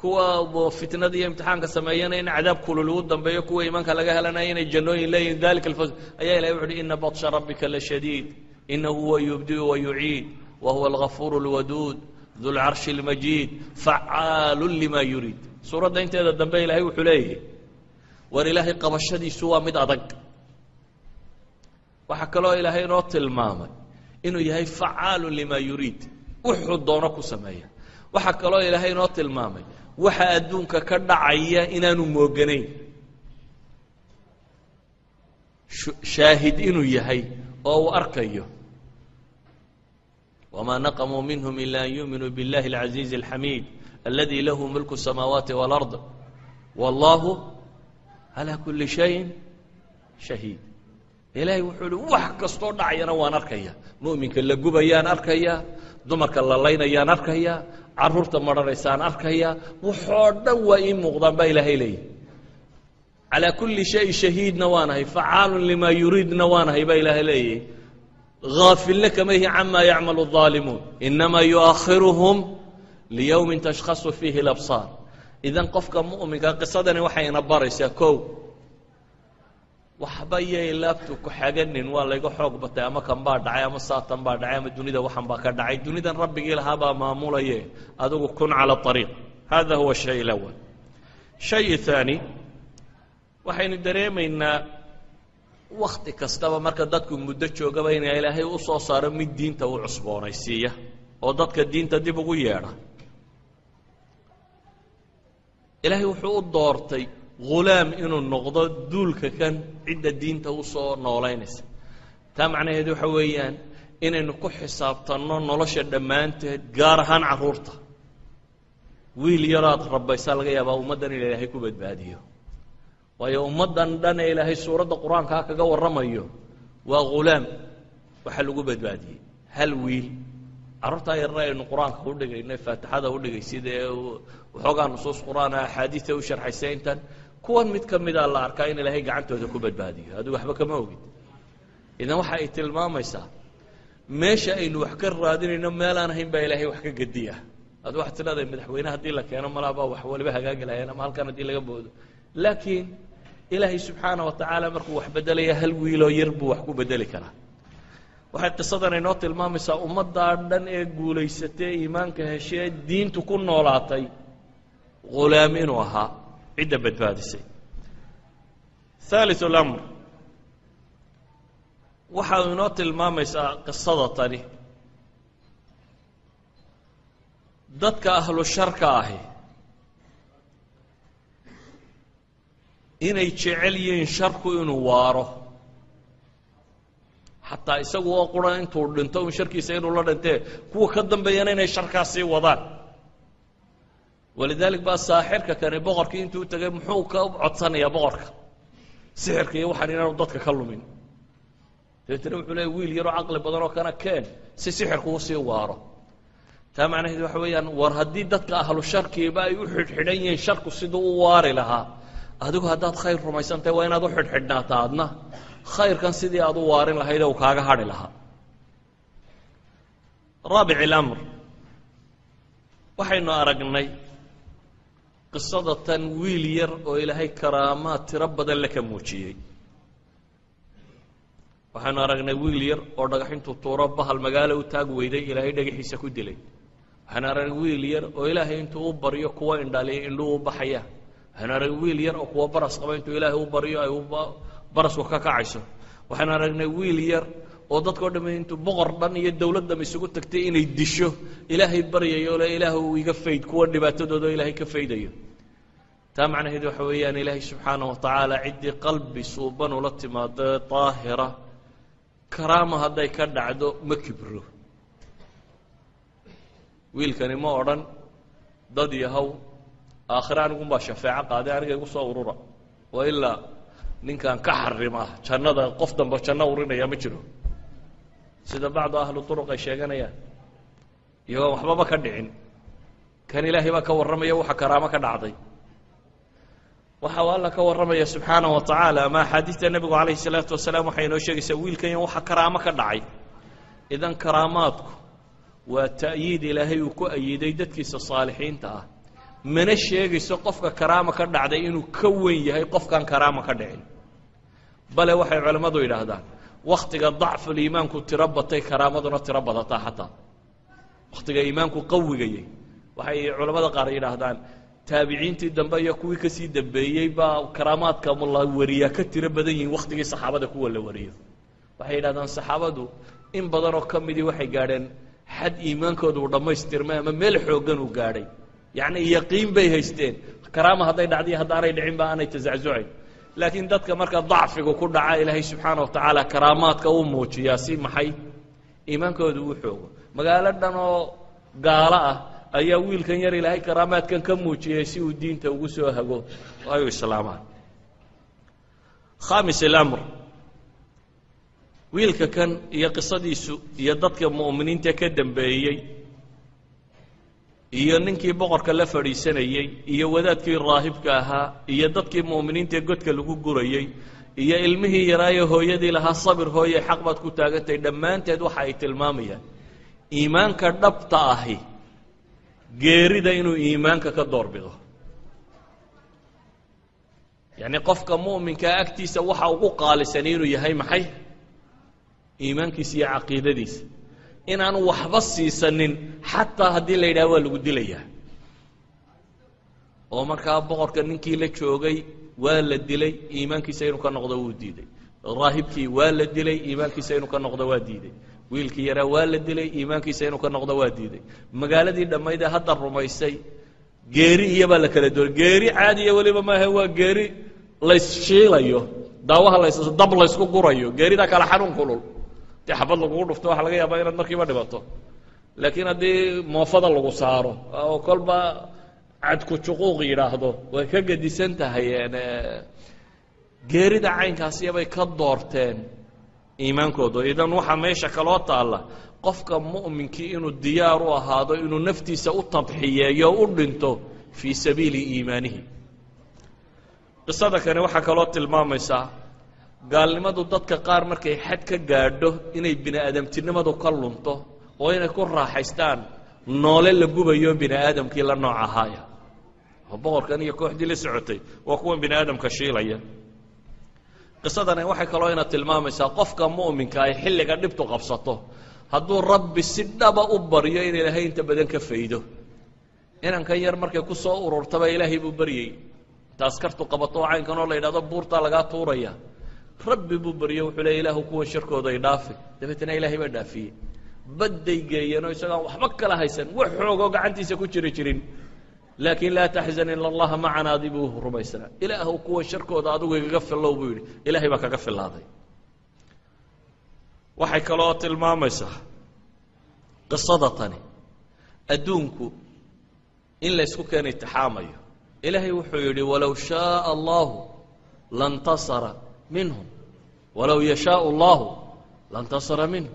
kuwa fitnada iyo imtixaanka sameeyana in cadaab kulul uu dambeeyo kuwa iimaanka laga helanaya inay jannooyin leeyihin dalika alfawz ayaa ilahay wuxu uhi ina batsha rabbika lashadiid inahu huwa yubdiu wa وهو الغفور الودود ذو العرش المجيد فعال لما يريد. سورة انت هذا الدنبا إلهي وحليه. ورلهي قبشدي سوى مد أدق وحكى له إلهي نوت الماما إنه يهي فعال لما يريد. وحد دونك سمايا وحكى له إلهي نوت الماما وحا أدونك كرد عيا إنا نموغني شاهد إنه يهي. أو أركيه وما نقموا منهم إلا أن يؤمنوا بالله العزيز الحميد الذي له ملك السماوات والأرض. والله على كل شيء شهيد. إلهي وحول وحك استودع يانا وان أركيا مؤمن كل قبا يان أركيا دمك الله لينا يا أركيا عرورت مرة ريسان أركيا وحور دوا إيم مغضان بإلهي لي. على كل شيء شهيد نوانه فعال لما يريد نوانه بإلهي ليه غافل لك ما هي عما يعمل الظالمون. إنما يؤخرهم ليوم تشخص فيه الأبصار. إذا قفك مؤمن قال قصدني وحي نبارس يا كو. وحبي يلابتو كحاجن ولا يقول حوق بتاع ما كان بار دعيا ما سات كان بار دعيا الدنيا وحن بكر دعيا الدنيا ده ربي قال هبا ما كن على الطريق. هذا هو الشيء الأول. شيء ثاني. وحين الدريم إن wakti kastaba marka dadku muddo joogaba ina ilaahay u soo saaro mid diinta u cusboonaysiiya oo dadka diinta dib ugu yeedha ilaahay wuxuu u doortay ghulaam inuu noqdo duulka kan cidda diinta usoo noolaynaysa taa macnaheedu waxa weeyaan inaynu ku xisaabtanno nolosha dhammaanteed gaar ahaan carruurta wiil yaroad rabbaysaa laga yaabaa ummaddan in ilaahay ku badbaadiyo waayo ummaddan dhan ee ilaahay suuradda qur-aankaa kaga warramayo waa ghulaam waxa lagu badbaadiyey hal wiil carruurtaa yarna aynu qur-aanka u dhigaynay faatixada u dhigay sida waxoogaa nusuus qur-aana axaadiida u sharxaysa intan kuwan mid ka mida la arkaa in ilaahay gacantooda ku badbaadiyo adigu waxba kama ogid idan waxa ay tilmaamaysaa meesha aynu wax ka raadinayno meelaan ahayn baa ilaahay wax ka gediya ad waxaad tileedahay madaxweyne haddii la keeno malaabaa wax waliba hagaagi lahayeen ama halkan haddii laga boodo لكن إلهي سبحانه وتعالى مركو وح بدل يا هل ويلو يرب وح كو بدل كلا. وح قصدنا نوت المام سا أمة دار دن إيه إيمان كهشي دين تكون نولاتي. غلامين وها. عدة بدبادسي ثالث الأمر. وحا نوت المام سا قصدتني. ضدك أهل الشرك أهي. Inay jecel yihiin sharku inuu waaro xataa isagu oo qura intuu dhinto un sharkiisa inuu la dhintee kuwa ka dambeeyana inay sharkaas sii wadaan walidaalik baa saaxirka kani boqorkii intuu tegay muxuu ka codsanayaa boqorka sixirka iyo waxaan inaanu dadka ka lumin dabeetna wuxuu leeya wiil yaroo caqli badan oo kana keen si sixirku u sii waaro taa macnaheedu waxa weeyaan war haddii dadka ahlu sharkiiba ay u xidhxidhan yihiin sharku siduu u waari lahaa adigu haddaad khayr rumaysantahay waa inaad u xidhxidhnaata adna khayrkan sidii aad u waarin lahayd uu kaaga hadhi lahaa raabic اlamr waxaynu aragnay qisada tan wiil yar oo ilaahay karaamaad tiro badan la ka muujiyey waxaynu aragnay wiil yar oo dhagax intuu tuuro bahal magaalo u taag weyday ilaahay dhagaxiisa ku dilay waxaynu aragnay wiil yar oo ilaahay intuu u baryo kuwa indhaliya indhuhu u baxayaan waxaynu aragnay wiil yar oo kuwa baras qaba intuu ilaahay u baryo ay barasku ka kacayso waxaynu aragnay wiil yar oo dadkao dhamme intuu boqor dhan iyo dowlad dham isugu tagtay inay disho ilaahay baryayo le ilaah uu iga fayd kuwa dhibaatadooda ilaahay ka faydayo taa macnaheedu waxa weeyaan ilaahay subxaana wa tacaala ciddii qalbi suuban ula timaado daahira karaama hadday ka dhacdo ma kibro wiilkani ma odhan dad yahow آخر أنا قم بشفاعة قاعدة أنا جاي قصوا ورورا وإلا نين كان كحر ما كان هذا قفدا بس كان يا مجرو سيد بعض أهل الطرق يشجعنا يا. يو محبب كدعين كان إلهي ما كور رمي يو حكرام كدعضي وحوالا كور رمي سبحانه وتعالى ما حديث النبي عليه الصلاة والسلام حين وشج سويل كان يو حكرام كدعي إذا كراماتك وتأييد إلهي وكأييد يدتك الصالحين تاه mana sheegayso qofka karaama ka dhacday inuu ka wen yahay qofkaan karaama ka dhicin bale waxay culammadu yidhaahdaan wakhtiga dacful iimaanku tiro batay karaamaduna tiro badataa xataa wakhtiga iimaanku qawigayay waxay culammada qaar yidhaahdaan taabiciintii dambe iyo kuwii kasii dambeeyey baa karaamaadka la wariyaa ka tiro badan yihiin wakhtigii saxaabada kuwa la wariyo waxay yidhahdaan saxaabadu in badanoo ka midii waxay gaadheen xad iimaankooda uu dhammaystirmay ama meel xooggan uu gaadhay yacni yaqiin bay haysteen karaama hadday dhacdiyo haddaanay dhicin ba aanay tasacsucayn laakiin dadka marka dacfigu ku dhaca ilaahay subxaana wa tacaala karaamaadka uu muujiyaa si maxay iimaankooda uu xoogo magaalo dhan oo gaalo ah ayaa wiilkan yar ilaahay karaamaadkan ka muujiyey si uu diinta ugu soo hago ay u islaamaan khamis ilamr wiilka kan iyo qisadiisu iyo dadka mu'miniinta ka dambeeyey iyo ninkii boqorka la fadhiisanayey iyo wadaadkii raahibka ahaa iyo dadkii mu'miniintaee godka lagu gurayey iyo ilmihii yaraayo hooyadii lahaa sabir hooye xaq baad ku taagantahay dhammaanteed waxa ay tilmaamayaan iimaanka dhabta ahi geerida inuu iimaanka ka doorbido yacni qofka mu'minkaa agtiisa waxa ugu qaalisan inuu yahay maxay iimaankiisa iyo caqiidadiisa إن أنا وحبا سيسنين حتى هدي ليدا ولو دي ليا عمر كاب بقر كنن كيلة شوغي والا دي لي إيمان كي سينو كان نقضى ودي دي الراهب كي والا دي لي إيمان كي سينو كان نقضى ودي دي ويل كي يرى والا دي لي إيمان كي سينو كان نقضى ودي دي مقالة دي لما إذا هدى الرميسي جيري يبا لك لدور جيري عادي يولي بما هو جيري ليس شيل أيوه داوها ليس دبل ليس كورايو جيري داك على حنون كله تحبل لغو دفتو حلقة يا بايرا نركي ما دباتو لكن هذه موفضة لغو سارو. أو كل با عد كتشقو غيرا هدو ويكاق دي سنتا هيا يعني غيري دا عين كاسي يا دورتين إيمان كودو. ميشا كالوطا الله. قفك مؤمن كي إنو ديارو هذا إنو نفتي سأطنطحي يا في سبيل إيمانه. قصة كان وحكى لوت المامي gaalnimadu dadka qaar markay xad ka gaadho inay bini aadamtinimadu ka lunto oo inay ku raaxaystaan noole la gubayo bini aadamkii la nooc ahaaya oo boqorkan iyo kooxdii la socotay waa kuwan bini aadamka shiilaya qisadani waxay kaloo ina tilmaamaysaa qofka mu'minka ay xilliga dhibtu qabsato hadduu rabbi si dhaba u baryo in ilaahay inta badan ka faydo inankan yar markay ku soo ururtaba ilaahay buu baryey inta askartu qabato oo caynkan oo la yidhahdo buurtaa lagaa tuuraya rabbi buu baryo wuxuu leey ilaahu kuwan sharkooda ay dhaafi dabeetana ilaahay baa dhaafiyey badday geeyeenoo isagaan waxba kala haysan wax xoogoo gacantiisa ku jiri jirin laakiin laa taxzan ila allaha macanaa dii buu rumaysnaa ilaahw kuwan sharkooda adigu igaga fillow buu yidhi ilaahay baa kaga filaaday waxay kaloo tilmaamaysaa qisada tani adduunku in laysku keena itixaamayo ilaahay wuxuu yidhi walow shaaa allahu lantasara منهم. ولو يشاء الله لانتصر منه.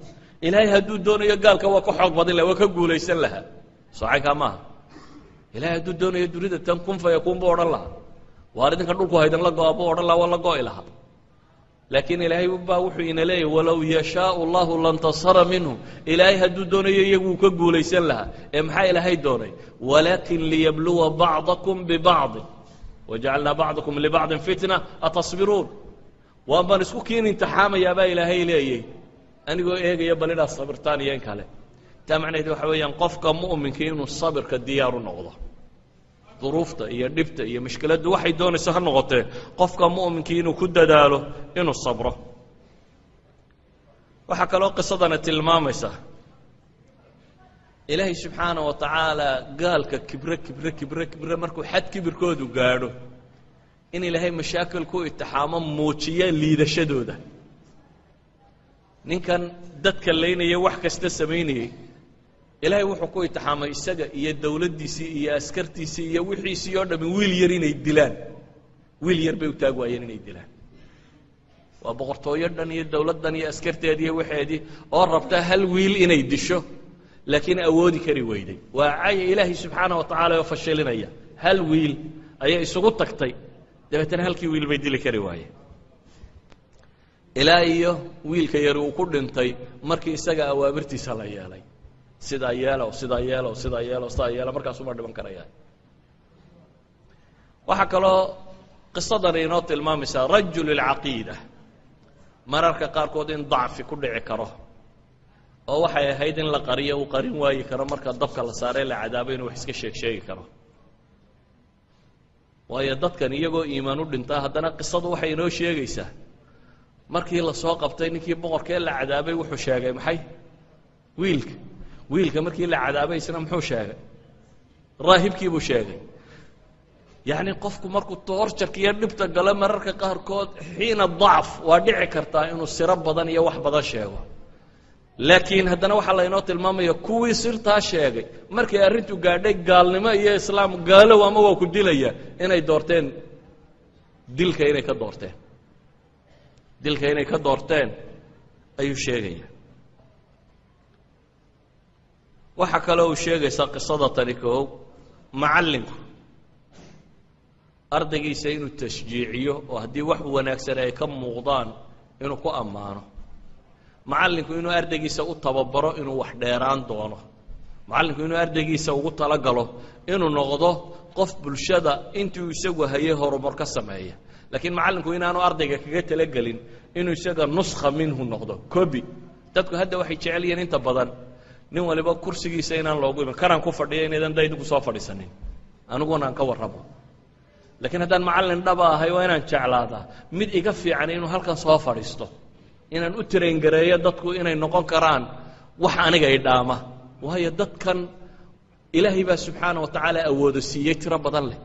إلهي هدو الدون يقال كوا كحوق بضي الله وكقو ليس لها صحيح ما إلهي هدو الدون يدريد تنقم فيقوم بور الله. واردن كنوكو هيدا لقوا بور الله ولقوا إلها. لكن إلهي وبا وحي إن إليه ولو يشاء الله لانتصر منه. إلهي هدو الدون يقو كقو ليس لها إمحي إلهي دوني. ولكن ليبلو بعضكم ببعض. وجعلنا بعضكم لبعض فتنة. أتصبرون. Waan baan isku kiin imtixaamayaa baa ilaahay leeyay anigoo eegaya bal inaad sabirtaan iyo in kale taa macnaheed waxa weeyaan qofka mu'minka inuu sabirka diyaar u noqdo duruufta iyo dhibta iyo mushkiladdu waxay doonayso ha noqotee qofka mu'minkii inuu ku dadaalo inuu sabro waxaa kaloo qisadana tilmaamaysaa ilaahay subxaana wa tacaala gaalka kibre kibre kibre kibre markuu xad kibirkoodu gaadho إن إلهي مشاكل كو يتحامم موتية ليدا شدودة. نين كان دات كالليين إيا وحكا استسميني إلهي وحو كو يتحامم إساقا إيا الدولة دي سي إيا أسكرتي سي إيا وحي سي يوردا من ويل يرين إيا الدلان. ويل يربي وتاقوا يرين إيا الدلان. وبغرتو يردا إيا الدولة دان إيا أسكرتي إيا وحي دي. أوربتا هل ويل إنا يدشو لكن أودي كري ويدي. وعي إلهي سبحانه وتعالى وفشلنا إيا هل ويل؟ أي سقطك طيب dabeetana halkii wiil bay dili kari waayeen ilaa iyo wiilka yari uu ku dhintay markii isaga awaamirtiisa la yeelay sidaa yeelow sidaa yeelow sidaa yeelow sidaa yeelo markaasuma dhiman karaya waxaa kaloo qisadani inoo tilmaamaysaa rajul اlcaqiida mararka qaarkood in dacfi ku dhici karo oo waxay ahayd in la qariyo uu qarin waayi karo marka dabka la saaree la cadaabo inuu wax iska sheeg sheegi karo waayo dadkan iyagoo iimaan u dhintaa haddana qisadu waxay inoo sheegaysaa markii lasoo qabtay ninkii boqorkee la cadaabay wuxuu sheegay maxay wiilka wiilka markii la cadaabay isna muxuu sheegay raahibkii buu sheegay yacni qofku markuu toorjarka iyo dhibta galo mararka qaarkood xiina dacf waa dhici kartaa inuu siro badan iyo wax badan sheego laakiin haddana waxaa laynoo tilmaamaya kuwii sirtaa sheegay markay arrintu gaadhay gaalnimo iyo islaam gaalow ama waa ku dilaya inay doorteen dilka inay ka doorteen dilka inay ka doorteen ayuu sheegaya waxaa kaloo uu sheegaysaa qisada tani koow macallinku ardaygiisa inuu tashjiiciyo oo haddii wax wanaagsan ay ka muuqdaan inuu ku ammaano macallinku inuu ardaygiisa u tababaro inuu wax dheeraan doono macallinku inuu ardaygiisa ugu talagalo inuu noqdo qof bulshada intuu isagu hayay horumar ka sameeya laakiin macallinku inaanu ardayga kaga talagelin inuu isaga nuskha minhu noqdo cobi dadku hadda waxay jecel yihiin inta badan nin waliba kursigiisa inaan loogu iman kanaan ku fadhiya inaydan daydu ku soo fadhiisanin aniguna aan ka warramo laakiin haddaan macallin dhaba ahay waa inaan jeclaadaa mid iga fiican inuu halkan soo fadhiisto inaan u tirayngareeyo dadku inay noqon karaan wax aniga i dhaama waayo dadkan ilaahay baa subxaana wa tacaala awoodo siiyey tiro badan leh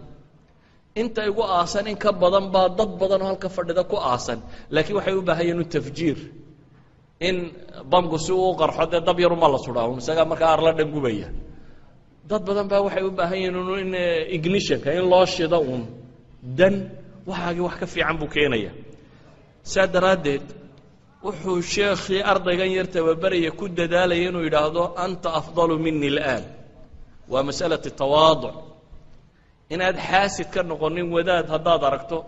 inta igu aasan in ka badan baa dad badan oo halka fadhida ku aasan laakiin waxay u baahan yihin un tafjiir in bamku si uu qarxo dee dab yarunbaa la sudhaa un isagaa markaa arla dhan gubaya dad badan baa waxay u baahan yihiin un in ignitionka in loo shido uun dan waxaagii wax ka fiican buu keenaya saa daraaddeed wuxuu sheekhii ardaygan yar tababaraya ku dadaalaya inuu yidhaahdo anta afdalu mini اlآan waa masalati tawaaduc inaad xaasid ka noqonin wadaad haddaad aragto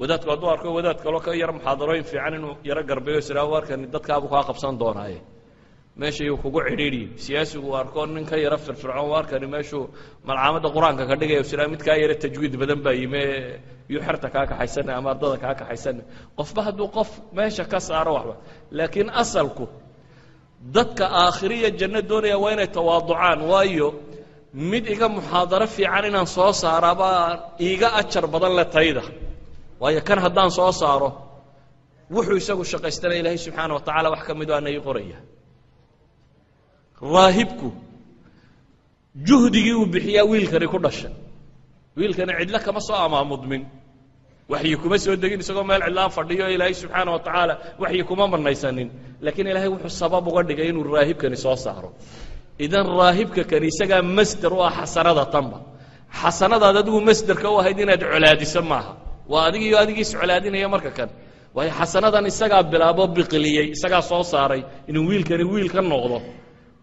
wadaadku hadduu arko wadaad kaloo ka yar muxaadarooyin fiican inuu yaro garbayo israa arkani dadkaabu kaa qabsan doonaaye meeshayuu kugu cidhiidhi siyaasigu arko nin ka yaro firfircoon arkani meeshuu malcaamadda qur-aanka ka dhigaya israa mid kaa yaro tajwiid badan baa yime yuu xerta kaa kaxaysana ama ardada kaa kaxaysana qofba hadduu qof meesha ka saaro waxba laakiin asalku dadka aakhiriya janno doonaya waa inay tawaaducaan waayo mid iga muxaadaro fiican inaan soo saarabaa iiga ajar badan le tayda waayo kan haddaan soo saaro wuxuu isagu shaqaystana ilaahay subxaana wa tacala wax ka mido ana ii qoraya راهبكو. جهدي وبحيا ويل كان يكون رشا ويل كان عيد لك مصاما مضمن وحيكم اسود دقيق سقوم مال علا فرديو إلى سبحانه وتعالى. وحيكم أمر نيسانين. لكن إلى هو السبب وغدق إنه الراهب كان يسوى سهره. اذا راهبك كان يسقى مستر وحسن هذا طنبا حسن هذا دو مستر كو هيدين ادعو لادي سماها. وادي يو ادي يسعو لادين يا مركا كان. وهي حسن هذا نسقى بلا باب بقلية. يسقى سوى ساري إنه ويل كان ويل كان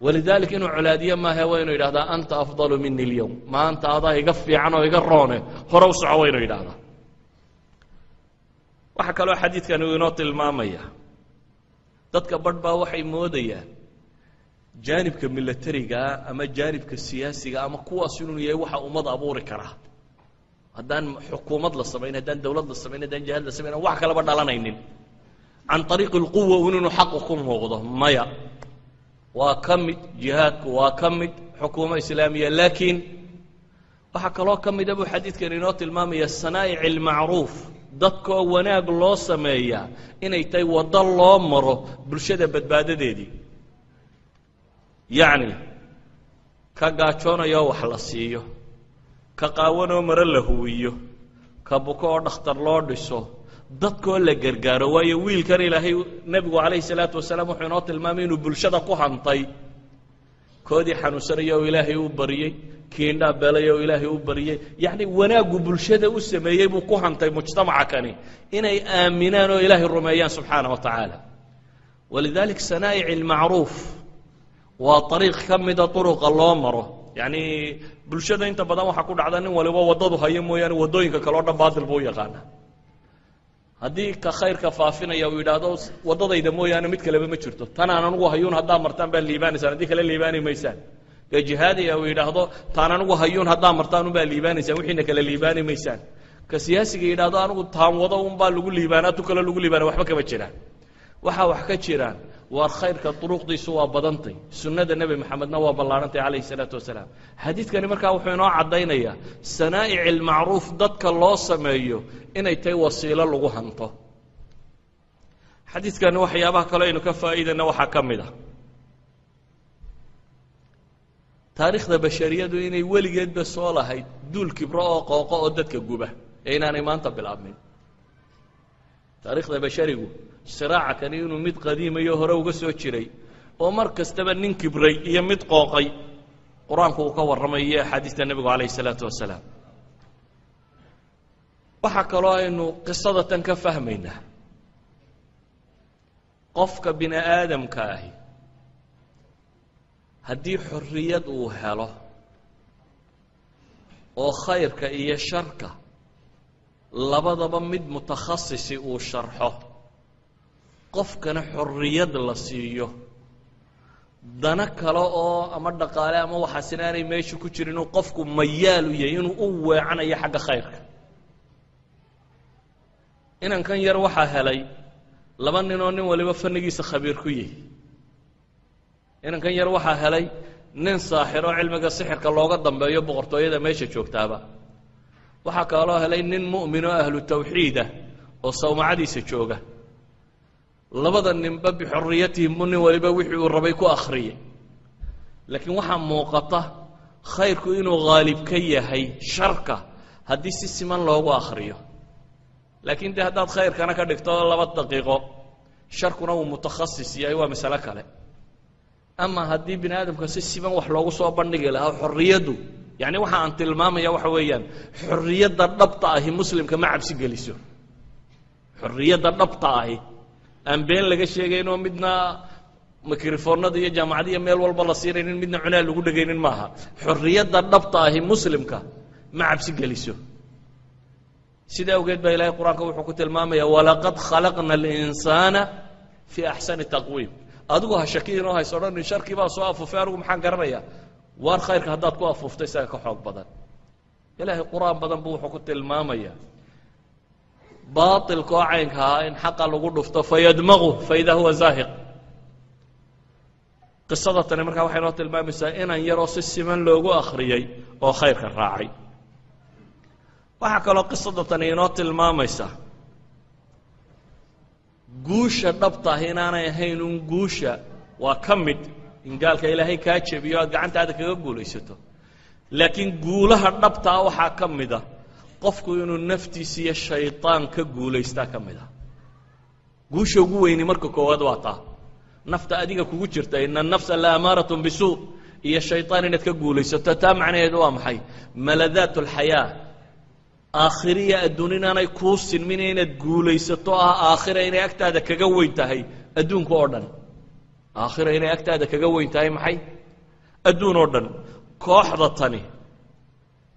ولذلك إنه علادية ما هي وينو إلى هذا؟ أنت أفضل مني اليوم. ما أنت هذا يقفي عنه يقرونه هو عوينو إلى هذا. وحكى له حديث كان ينوط المامية. تتك بردبا وحي مودية. جانب من أما جانب السياسي أما قوة سنونية وحا أمض أبوري كره هدان حكومة للسمعين هدان دولة للسمعين هدان جهاد للسمعين وحكى لبرد على نينين. عن طريق القوة وننو حق وقومه وغضه وكمد جهادك وكمد حكومة إسلامية لكن وحكى الله كمد أبو حديث كرينوت المامي السنايع المعروف ضدك وناق الله سمايا إن يتي وضى الله مره برشدة بدبادة دي يعني كقاتشونا يا وحلصيه كقاونا مرلهويه كبكور دختر لوردسو dadkoo la gargaaro waayo wiilkan ilaahay nebigu calayhi salaatu wasalaam wuxuu inoo tilmaamay inuu bulshada ku hantay koodii xanuunsanaya ilaahay u bariyey kiindhaa belay ilaahay u bariyey yacni wanaaggu bulshada u sameeyey buu ku hantay mujtamaca kani inay aaminaan oo ilaahay rumeeyaan subxaana wa tacaala walidalik sanaa'ic ilmacruuf waa ariiq ka mida uruqa loo maro yacni bulshada inta badan waxaa ku dhacda nin waliba waddadu hayo mooyaane waddooyinka kale o dhan baatil buu u yaqaana haddii ka khayrka faafinaya uu yidhaahdo waddadayda mooyaane mid kaleba ma jirto tan aan anugu hayuun haddaa martaan baa liibaanaysaan haddii kale liibaani maysaan ka jihaadiya uu yidhaahdo taan anugu hayuun haddaa martaan unbaa liibaanaysaan wixiina kale liibaani maysaan ka siyaasiga yidhahdo anigu taan wado unbaa lagu liibaanaa tu kale lagu liibaana waxba kama jiraan waxaa wax ka jiraan waar khayrka duruqdiisu waa badantay sunnada nebi maxamedna waa ballaarhantay calayhi salaatu wasalaam xadiidkani markaa wuxuu inoo caddaynayaa sanaa'ic ilmacruuf dadka loo sameeyo inay tahay wasiilo lagu hanto xadiidkani waxyaabaha kale aynu ka faa'iidayna waxaa ka mid ah taariikhda bashariyadu inay weligeedba soo lahayd duul kibro oo qooqo oo dadka guba ee inaanay maanta bilaabmin taariikhda basharigu siraaca kani inuu mid qadiimayo hore uga soo jiray oo mar kastaba nin kibray iyo mid qooqay qur-aanku uu ka warramayo iyo axaadiista nebigu calayh isalaatu wasalaam waxaa kaloo aynu qisada tan ka fahmaynaa qofka bini aadamka ahi haddii xorriyad uu helo oo khayrka iyo sharka labadaba mid mutakhasisi uu sharxo qofkana xorriyad la siiyo dano kale oo ama dhaqaale ama waxaasina aanay meesha ku jirin inuu qofku mayaal u yahay inuu u weecanayo xagga khayrka inankan yar waxaa helay laba nin oo nin waliba fannigiisa khabiir ku yihi inankan yar waxaa helay nin saaxiro cilmiga sixirka looga dambeeyo boqortooyada meesha joogtaaba waxaa kaloo helay nin mu'min oo ahlu tawxiidah oo sawmacadiisa jooga labada ninba bixorriyatihim bu nin waliba wixii uu rabay ku akhriyay laakiin waxaa muuqata khayrku inuu haalib ka yahay sharka haddii si siman loogu akhriyo laakiin dee haddaad khayrkana ka dhigto laba daqiiqo sharkuna uu mutakhasis yahay waa masalo kale ama haddii bini aadamka si siman wax loogu soo bandhigi lahaa xorriyaddu yacni waxa aan tilmaamaya waxa weeyaan xorriyadda dhabta ahi muslimka ma cabsi geliso xorriyadda dhabta ahi aan been laga sheegayn oo midna mikrofoonada iyo jaamacadiya meel walba la siinaynin midna cunaa lagu dhegaynin maaha xorriyadda dhabta ahi muslimka ma cabsi geliso sida awgeed baa ilaahay qur-aanka wuxuu ku tilmaamaya walaqad khalaqna alinsaana fii axsani taqwiim adigu ha shakiinoo hays odhanin sharkii baa soo afuufay anigu maxaan garanaya waar khayrka haddaad ku afuuftay isaga ka xoog badan ilaahay qur-aan badan buu wuxuu ku tilmaamaya باطل كوعينك ها إن حق الله فيدمغه فإذا هو زاهق. قصة تاني وحي نوت المامسة إن أن يروس السمن لوغو أخريي أو خير الراعي وحكى له قصة وحي نوت المامسة قوشة دبطة هنا أنا يهين قوشة وكمد. إن قالك إلهي كاتشب بيوات قعنت هذا كيف قولي ستو. لكن قولها دبطة وحا qofku inuu naftiisa iyo shaydaan ka guulaystaa ka mid ah guusha ugu weyni marka koowaad waa taa nafta adiga kugu jirta ina anafsa la amaaratun bisuu iyo shaydaan inaad ka guulaysato taa macnaheedu waa maxay maladaat alxayaa aakhiriya adduun inaanay kuu sinmin inaad guulaysato ah aakhira inay agtaada kaga weyn tahay adduunka oo dhan aakhira inay agtaada kaga weyn tahay maxay adduun oo dhan kooxda tani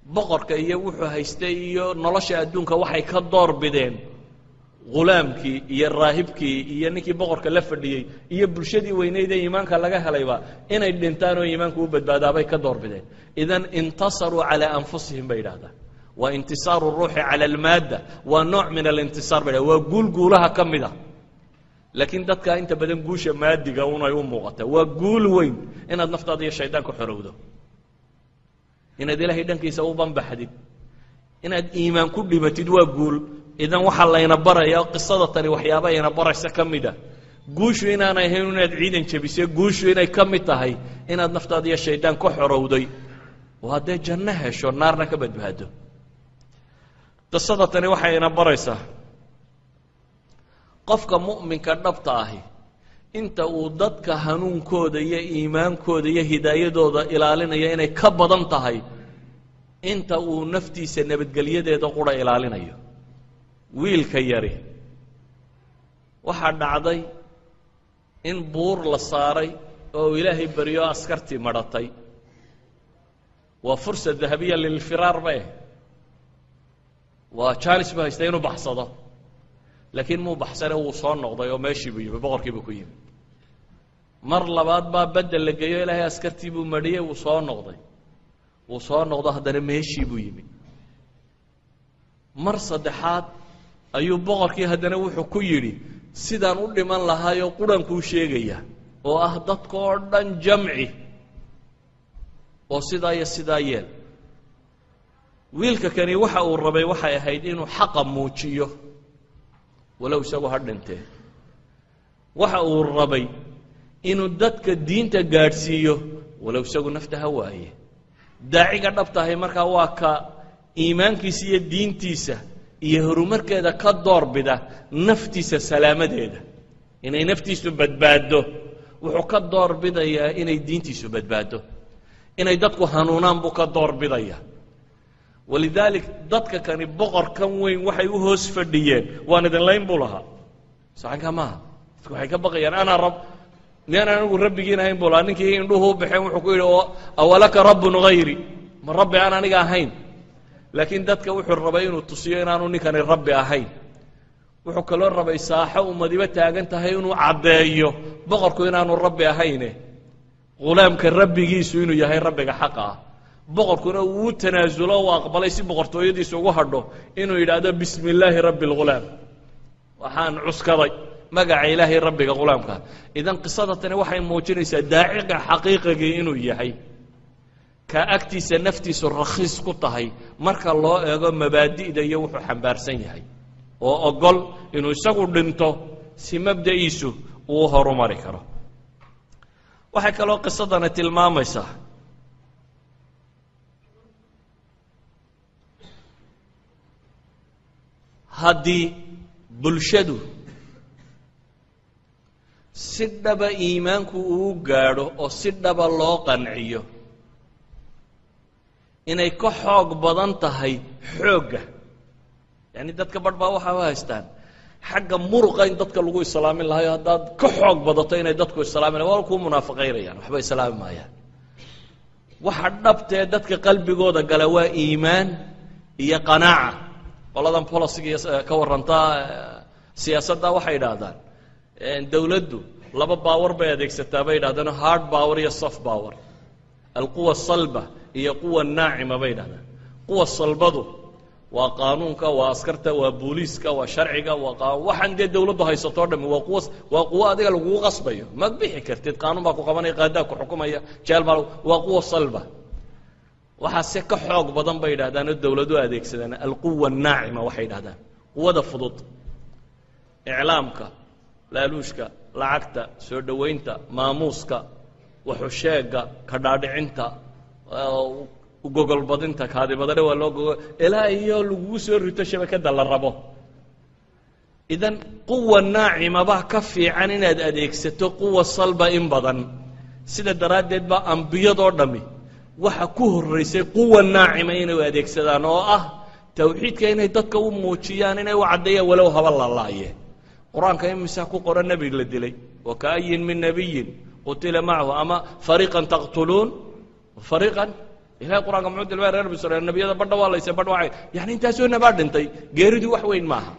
بقرك إياه وحوها يستيه نلاشي أدونك وحي كدار بدين يا إياه كي يا نكي بقرك لفر ليه يا بلشدي ويني دي إيمانك لغا هلايبا إنا إدن تانو إيمانك وبد بادا باي كدار بدين اذا انتصروا على أنفسهم بين هذا وانتصار الروح على المادة ونوع من الانتصار بيد وقول قولها كم ده لكن دتك انت بدن قوشة مادي قونا يوم مغطة وقول وين إنا نفترض يا شيطانك حروده إن دله هيدن كيس أو بام بحدد إن إيمان كل ما تدوا قول. إذا وح الله ينبر يا قصة تري وحيابا ينبر سكمل ده قوش وين أنا هنا نعيد إن تبي سير قوش وين يكمل تهاي. إن النفط هذا الشيطان كحر ودي وهذا جنة شو النار نكبد بهدو قصة تري وحيابا ينبر قفك مؤمن كنبت inta uu dadka hanuunkooda iyo iimaankooda iyo hidaayadooda ilaalinaya inay ka badan tahay inta uu naftiisa nabadgelyadeeda qura ilaalinayo wiilka yari waxaa dhacday in buur la saaray oo uu ilaahay beriyo askartii madhatay waa fursa dahabiya lilfiraar baeh waa jaanis buu haystay inuu baxsado لكن مو بحسنه وصار نقضي يوم ماشي بيه ببغر كيف يكون مر لباد ما بدل لقيا له أسكرتي بو مريه وصار نقضي وصار نقضى هذا ماشي بو يمي مر صدحات أيو بغر كي هذا نوح كيري. سيدا نقول من لها يقولن كل شيء جيا وأهدت كوردن جمعي. وسيدا يا سيدا يل ويلك كان يوحى الربي وحى هيدين حقا موتشيو ولو سقو هدنته وحا الربي إنو دتك دين تا تقارسيه ولو سقو نفتها واهي داعي قربتها مركا واكا كي سي دين تيسا يهرو مركا دا كدور بدا نفتيسا سلامة ديدا. إنه نفتيسو بدبادو وحو كدور بدا يا إنه الدين تيسو بدبادو إنه دادكو هنونان بو كدور بدا يا. Walidaalik dadka kani boqorkan weyn waxay u hoos fadhiyeen waan idin layn buu lahaa saxanka maaha dadku waxay ka baqayaan anaa rab miyaan anigu rabbigiin ahayn buu lahaa ninkii indhuhu u baxeen wuxuu ku yidhi awalaka rabbun hayri ma rabbi aan aniga ahayn laakiin dadka wuxuu rabay inuu tusiyo inaanu ninkani rabbi ahayn wuxuu kaloo rabay saaxo ummadiba taagan tahay inuu caddeeyo boqorku inaanu rabbi ahayne ghulaamka rabbigiisu inuu yahay rabbiga xaqa ah boqorkuna uu u tanaasulo u aqbalay si boqortooyadiisa ugu hadho inuu yidhaahdo bismi illaahi rabbi lghulaam waxaan cuskaday magaca ilaahay rabbiga ghulaamka idan qisada tani waxay muujinaysaa daaciga xaqiiqigii inuu yahay ka agtiisa naftiisu rakhiis ku tahay marka loo eego mabaadi'da iyo wuxuu xambaarsan yahay oo ogol inuu isagu dhinto si mabda'iisu uu horumari karo waxay kaloo qisadani tilmaamaysaa haddii bulshadu si dhaba iimaanku uu gaadho oo si dhaba loo qanciyo inay ka xoog badan tahay xoogga yacni dadka barh baa waxaa u haystaan xagga muruqa in dadka lagu islaamin lahayo haddaad ka xoog badato inay dadku islaamin waa kuu munaafaqaynayaan waxba islaami maayaan waxa dhabtee dadka qalbigooda gala waa iimaan iyo qanaaca qoladan boliciga ka warranta siyaasadda waxay idhaahdaan dowladdu laba baawar bay adeegsataa bay idhahdaan hard power iyo soft power alquwa salba iyo quwa naacima bay idhahdaan quwa salbadu waa qaanuunka waa askarta waa booliiska waa sharciga waa waxaan dee dawladdu haysatoo dhami waa quwa waa quwo adiga lagugu qasbayo maad bixi kartid qaanuun baa ku qabanaya qaadaa ku xukumaya jeel baa waa quwa salba waxaase ka xoog badan bay yidhahdaanoo dawladu adeegsadaan alquwa naacima waxay yidhahdaan quwada fudud iclaamka laaluushka lacagta soo dhowaynta maamuuska waxusheega ka dhaadhicinta gogolbadinta kaadibadane waa loo ilaa iyo lagugu soo rito shabakada la rabo idan quwa naacimabaa ka fiican inaad adeegsato quwa salba in badan sida daraaddeed baa ambiyadoo dhammi waxa ku horraysay quwa naacima inay adeegsadaan oo ah tawxiidka inay dadka u muujiyaan inay u caddeeyaan walow haba lalaaye qur-aanka imisa ku qoran nebi la dilay wa kaayin min nabiyin qutila macahu ama fariiqan taqtuluun fariiqan ilahay qur-aanka muxuu tilmaay reer bisrael nebiyada badha waa layse badh waa yani intaasoo nabaa dhintay geeridu wax weyn maaha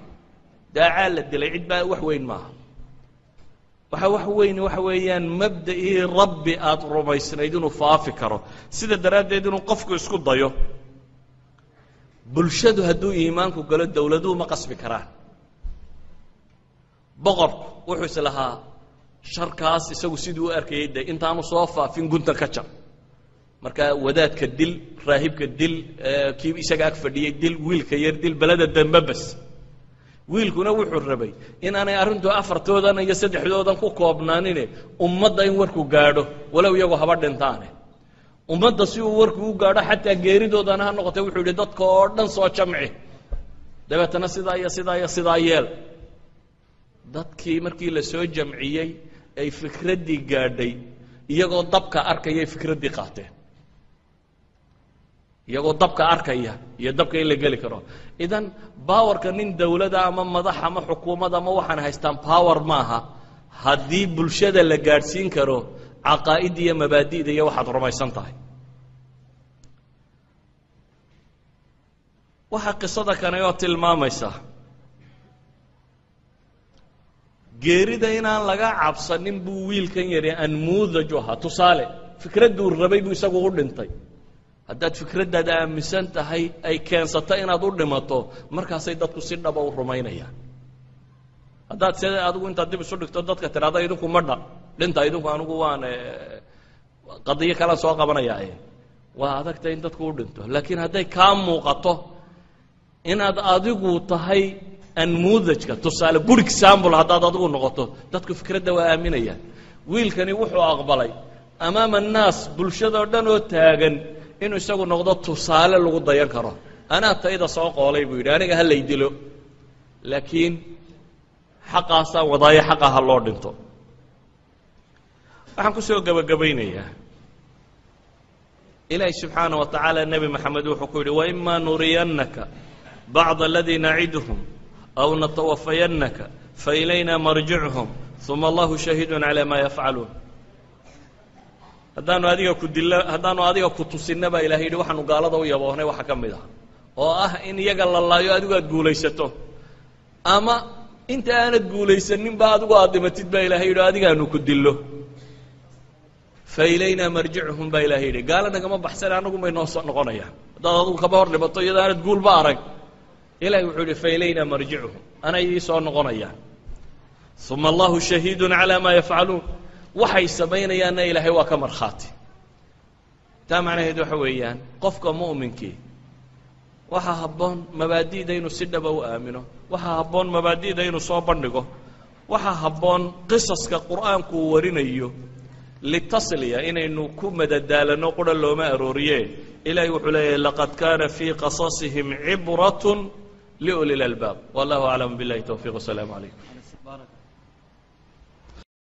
daacaa la dilay cid baa wax weyn maaha waxa wax weyn waxa weeyaan mabda'ii rabbi aada rumaysnayd inuu faafi karo sida daraaddeed inuu qofku isku dayo bulshadu hadduu iimaanku galo dowladuhu ma qasbi karaan boqorku wuxuu is lahaa sharkaas isagu siduu u arkayay de intaanu soo faafin guntan ka jar marka wadaadka dil raahibka dil kii isaga ag fadhiyey dil wiilka yar dil beleda dambe bas wiilkuna wuxuu rabay in aanay arrintu afartoodan iyo saddexdoodan ku koobnaanine ummadda in warku gaadho walow iyagu haba dhintaane ummadda si uu warku u gaadho xataa geeridoodana ha noqotay wuxuu yihi dadka oo dhan soo jamci dabeetana sidaa iyo sidaa iyo sidaa yeel dadkii markii la soo jamciyey ay fikraddii gaadhay iyagoo dabka arkayay fikraddii qaateen iyagoo dabka arkaya iyo dabka in la geli karo idan bawarka nin dawlada ama madax ama xukuumad ama waxaan haystaan power maaha haddii bulshada la gaadhsiin karo caqaa'idda iyo mabaadi'da iyo waxaad rumaysan tahay waxaa qisada kane oo tilmaamaysa geerida inaan laga cabsanin buu wiilkan yari anmuudaju ahaa tusaale fikradduu rabay buu isagu u dhintay haddaad fikraddaada aaminsan tahay ay keensato inaad u dhimato markaasay dadku si dhaba u rumaynayaan haddaad se adigu intaad dib isu dhigto dadka tidhahda idinku ma dha dhinta idinku anigu waan qadiyo kalaan soo qabanayaae waa adagta in dadku u dhinto laakiin hadday kaa muuqato inaad adigu tahay anmuudajka tusaale good example haddaad adigu noqoto dadku fikradda waa aaminayaan wiilkani wuxuu aqbalay amaama annaas bulshadoo dhan oo taagan inuu isagu noqdo tusaale lagu dayan karo anaa tayda soo qoolay buu yidhi aniga ha lay dilo laakiin xaqaasaan wadaayo xaqa ha loo dhinto waxaan ku soo gebagabaynayaa ilaahi subxaana wa tacaala nebi maxamed wuxuu ku yidhi waima nuriyannaka bacda aladii naciduhum aw natawafayannaka failayna marjichum uma allahu shahiidun calaa maa yafcaluun haddaanu adiga ku dillo haddaanu adiga ku tusinna baa ilahay yidhi waxaanu gaalada u yaboohnay waxa ka mid ah oo ah in iyaga la laayo adigu aad guulaysato ama inta aanad guulaysaninba adigu aad dhimatid baa ilahay yidhi adigaanu ku dillo fa ilaynaa marjicuhum baa ilahay yidhi gaalo nagama baxsane annagu may noo soo noqonayaan haddaad adigu kaba hor dhimato iyadoo aanad guulba arag ilahay wuxuu yidhi fa ilaynaa marjicuhum anay ii soo noqonayaan uma allahu shahiidun calaa maa yafcaluun waxay samaynayaanna ilaahay waa ka markhaati taa macnaheed waxa weeyaan qofka mu'minkii waxaa habboon mabaadi'da inuu si dhaba u aamino waxaa habboon mabaadi'da inuu soo bandhigo waxaa habboon qisaska qur'aanku uu warinayo litasliya inaynu ku madadaalano qura looma arooriye ilahay wuxuu leeyahy laqad kaana fii qasasihim cibrat liuli lalbaab wallahu aclam billahi towfiq wasalaamu calaykum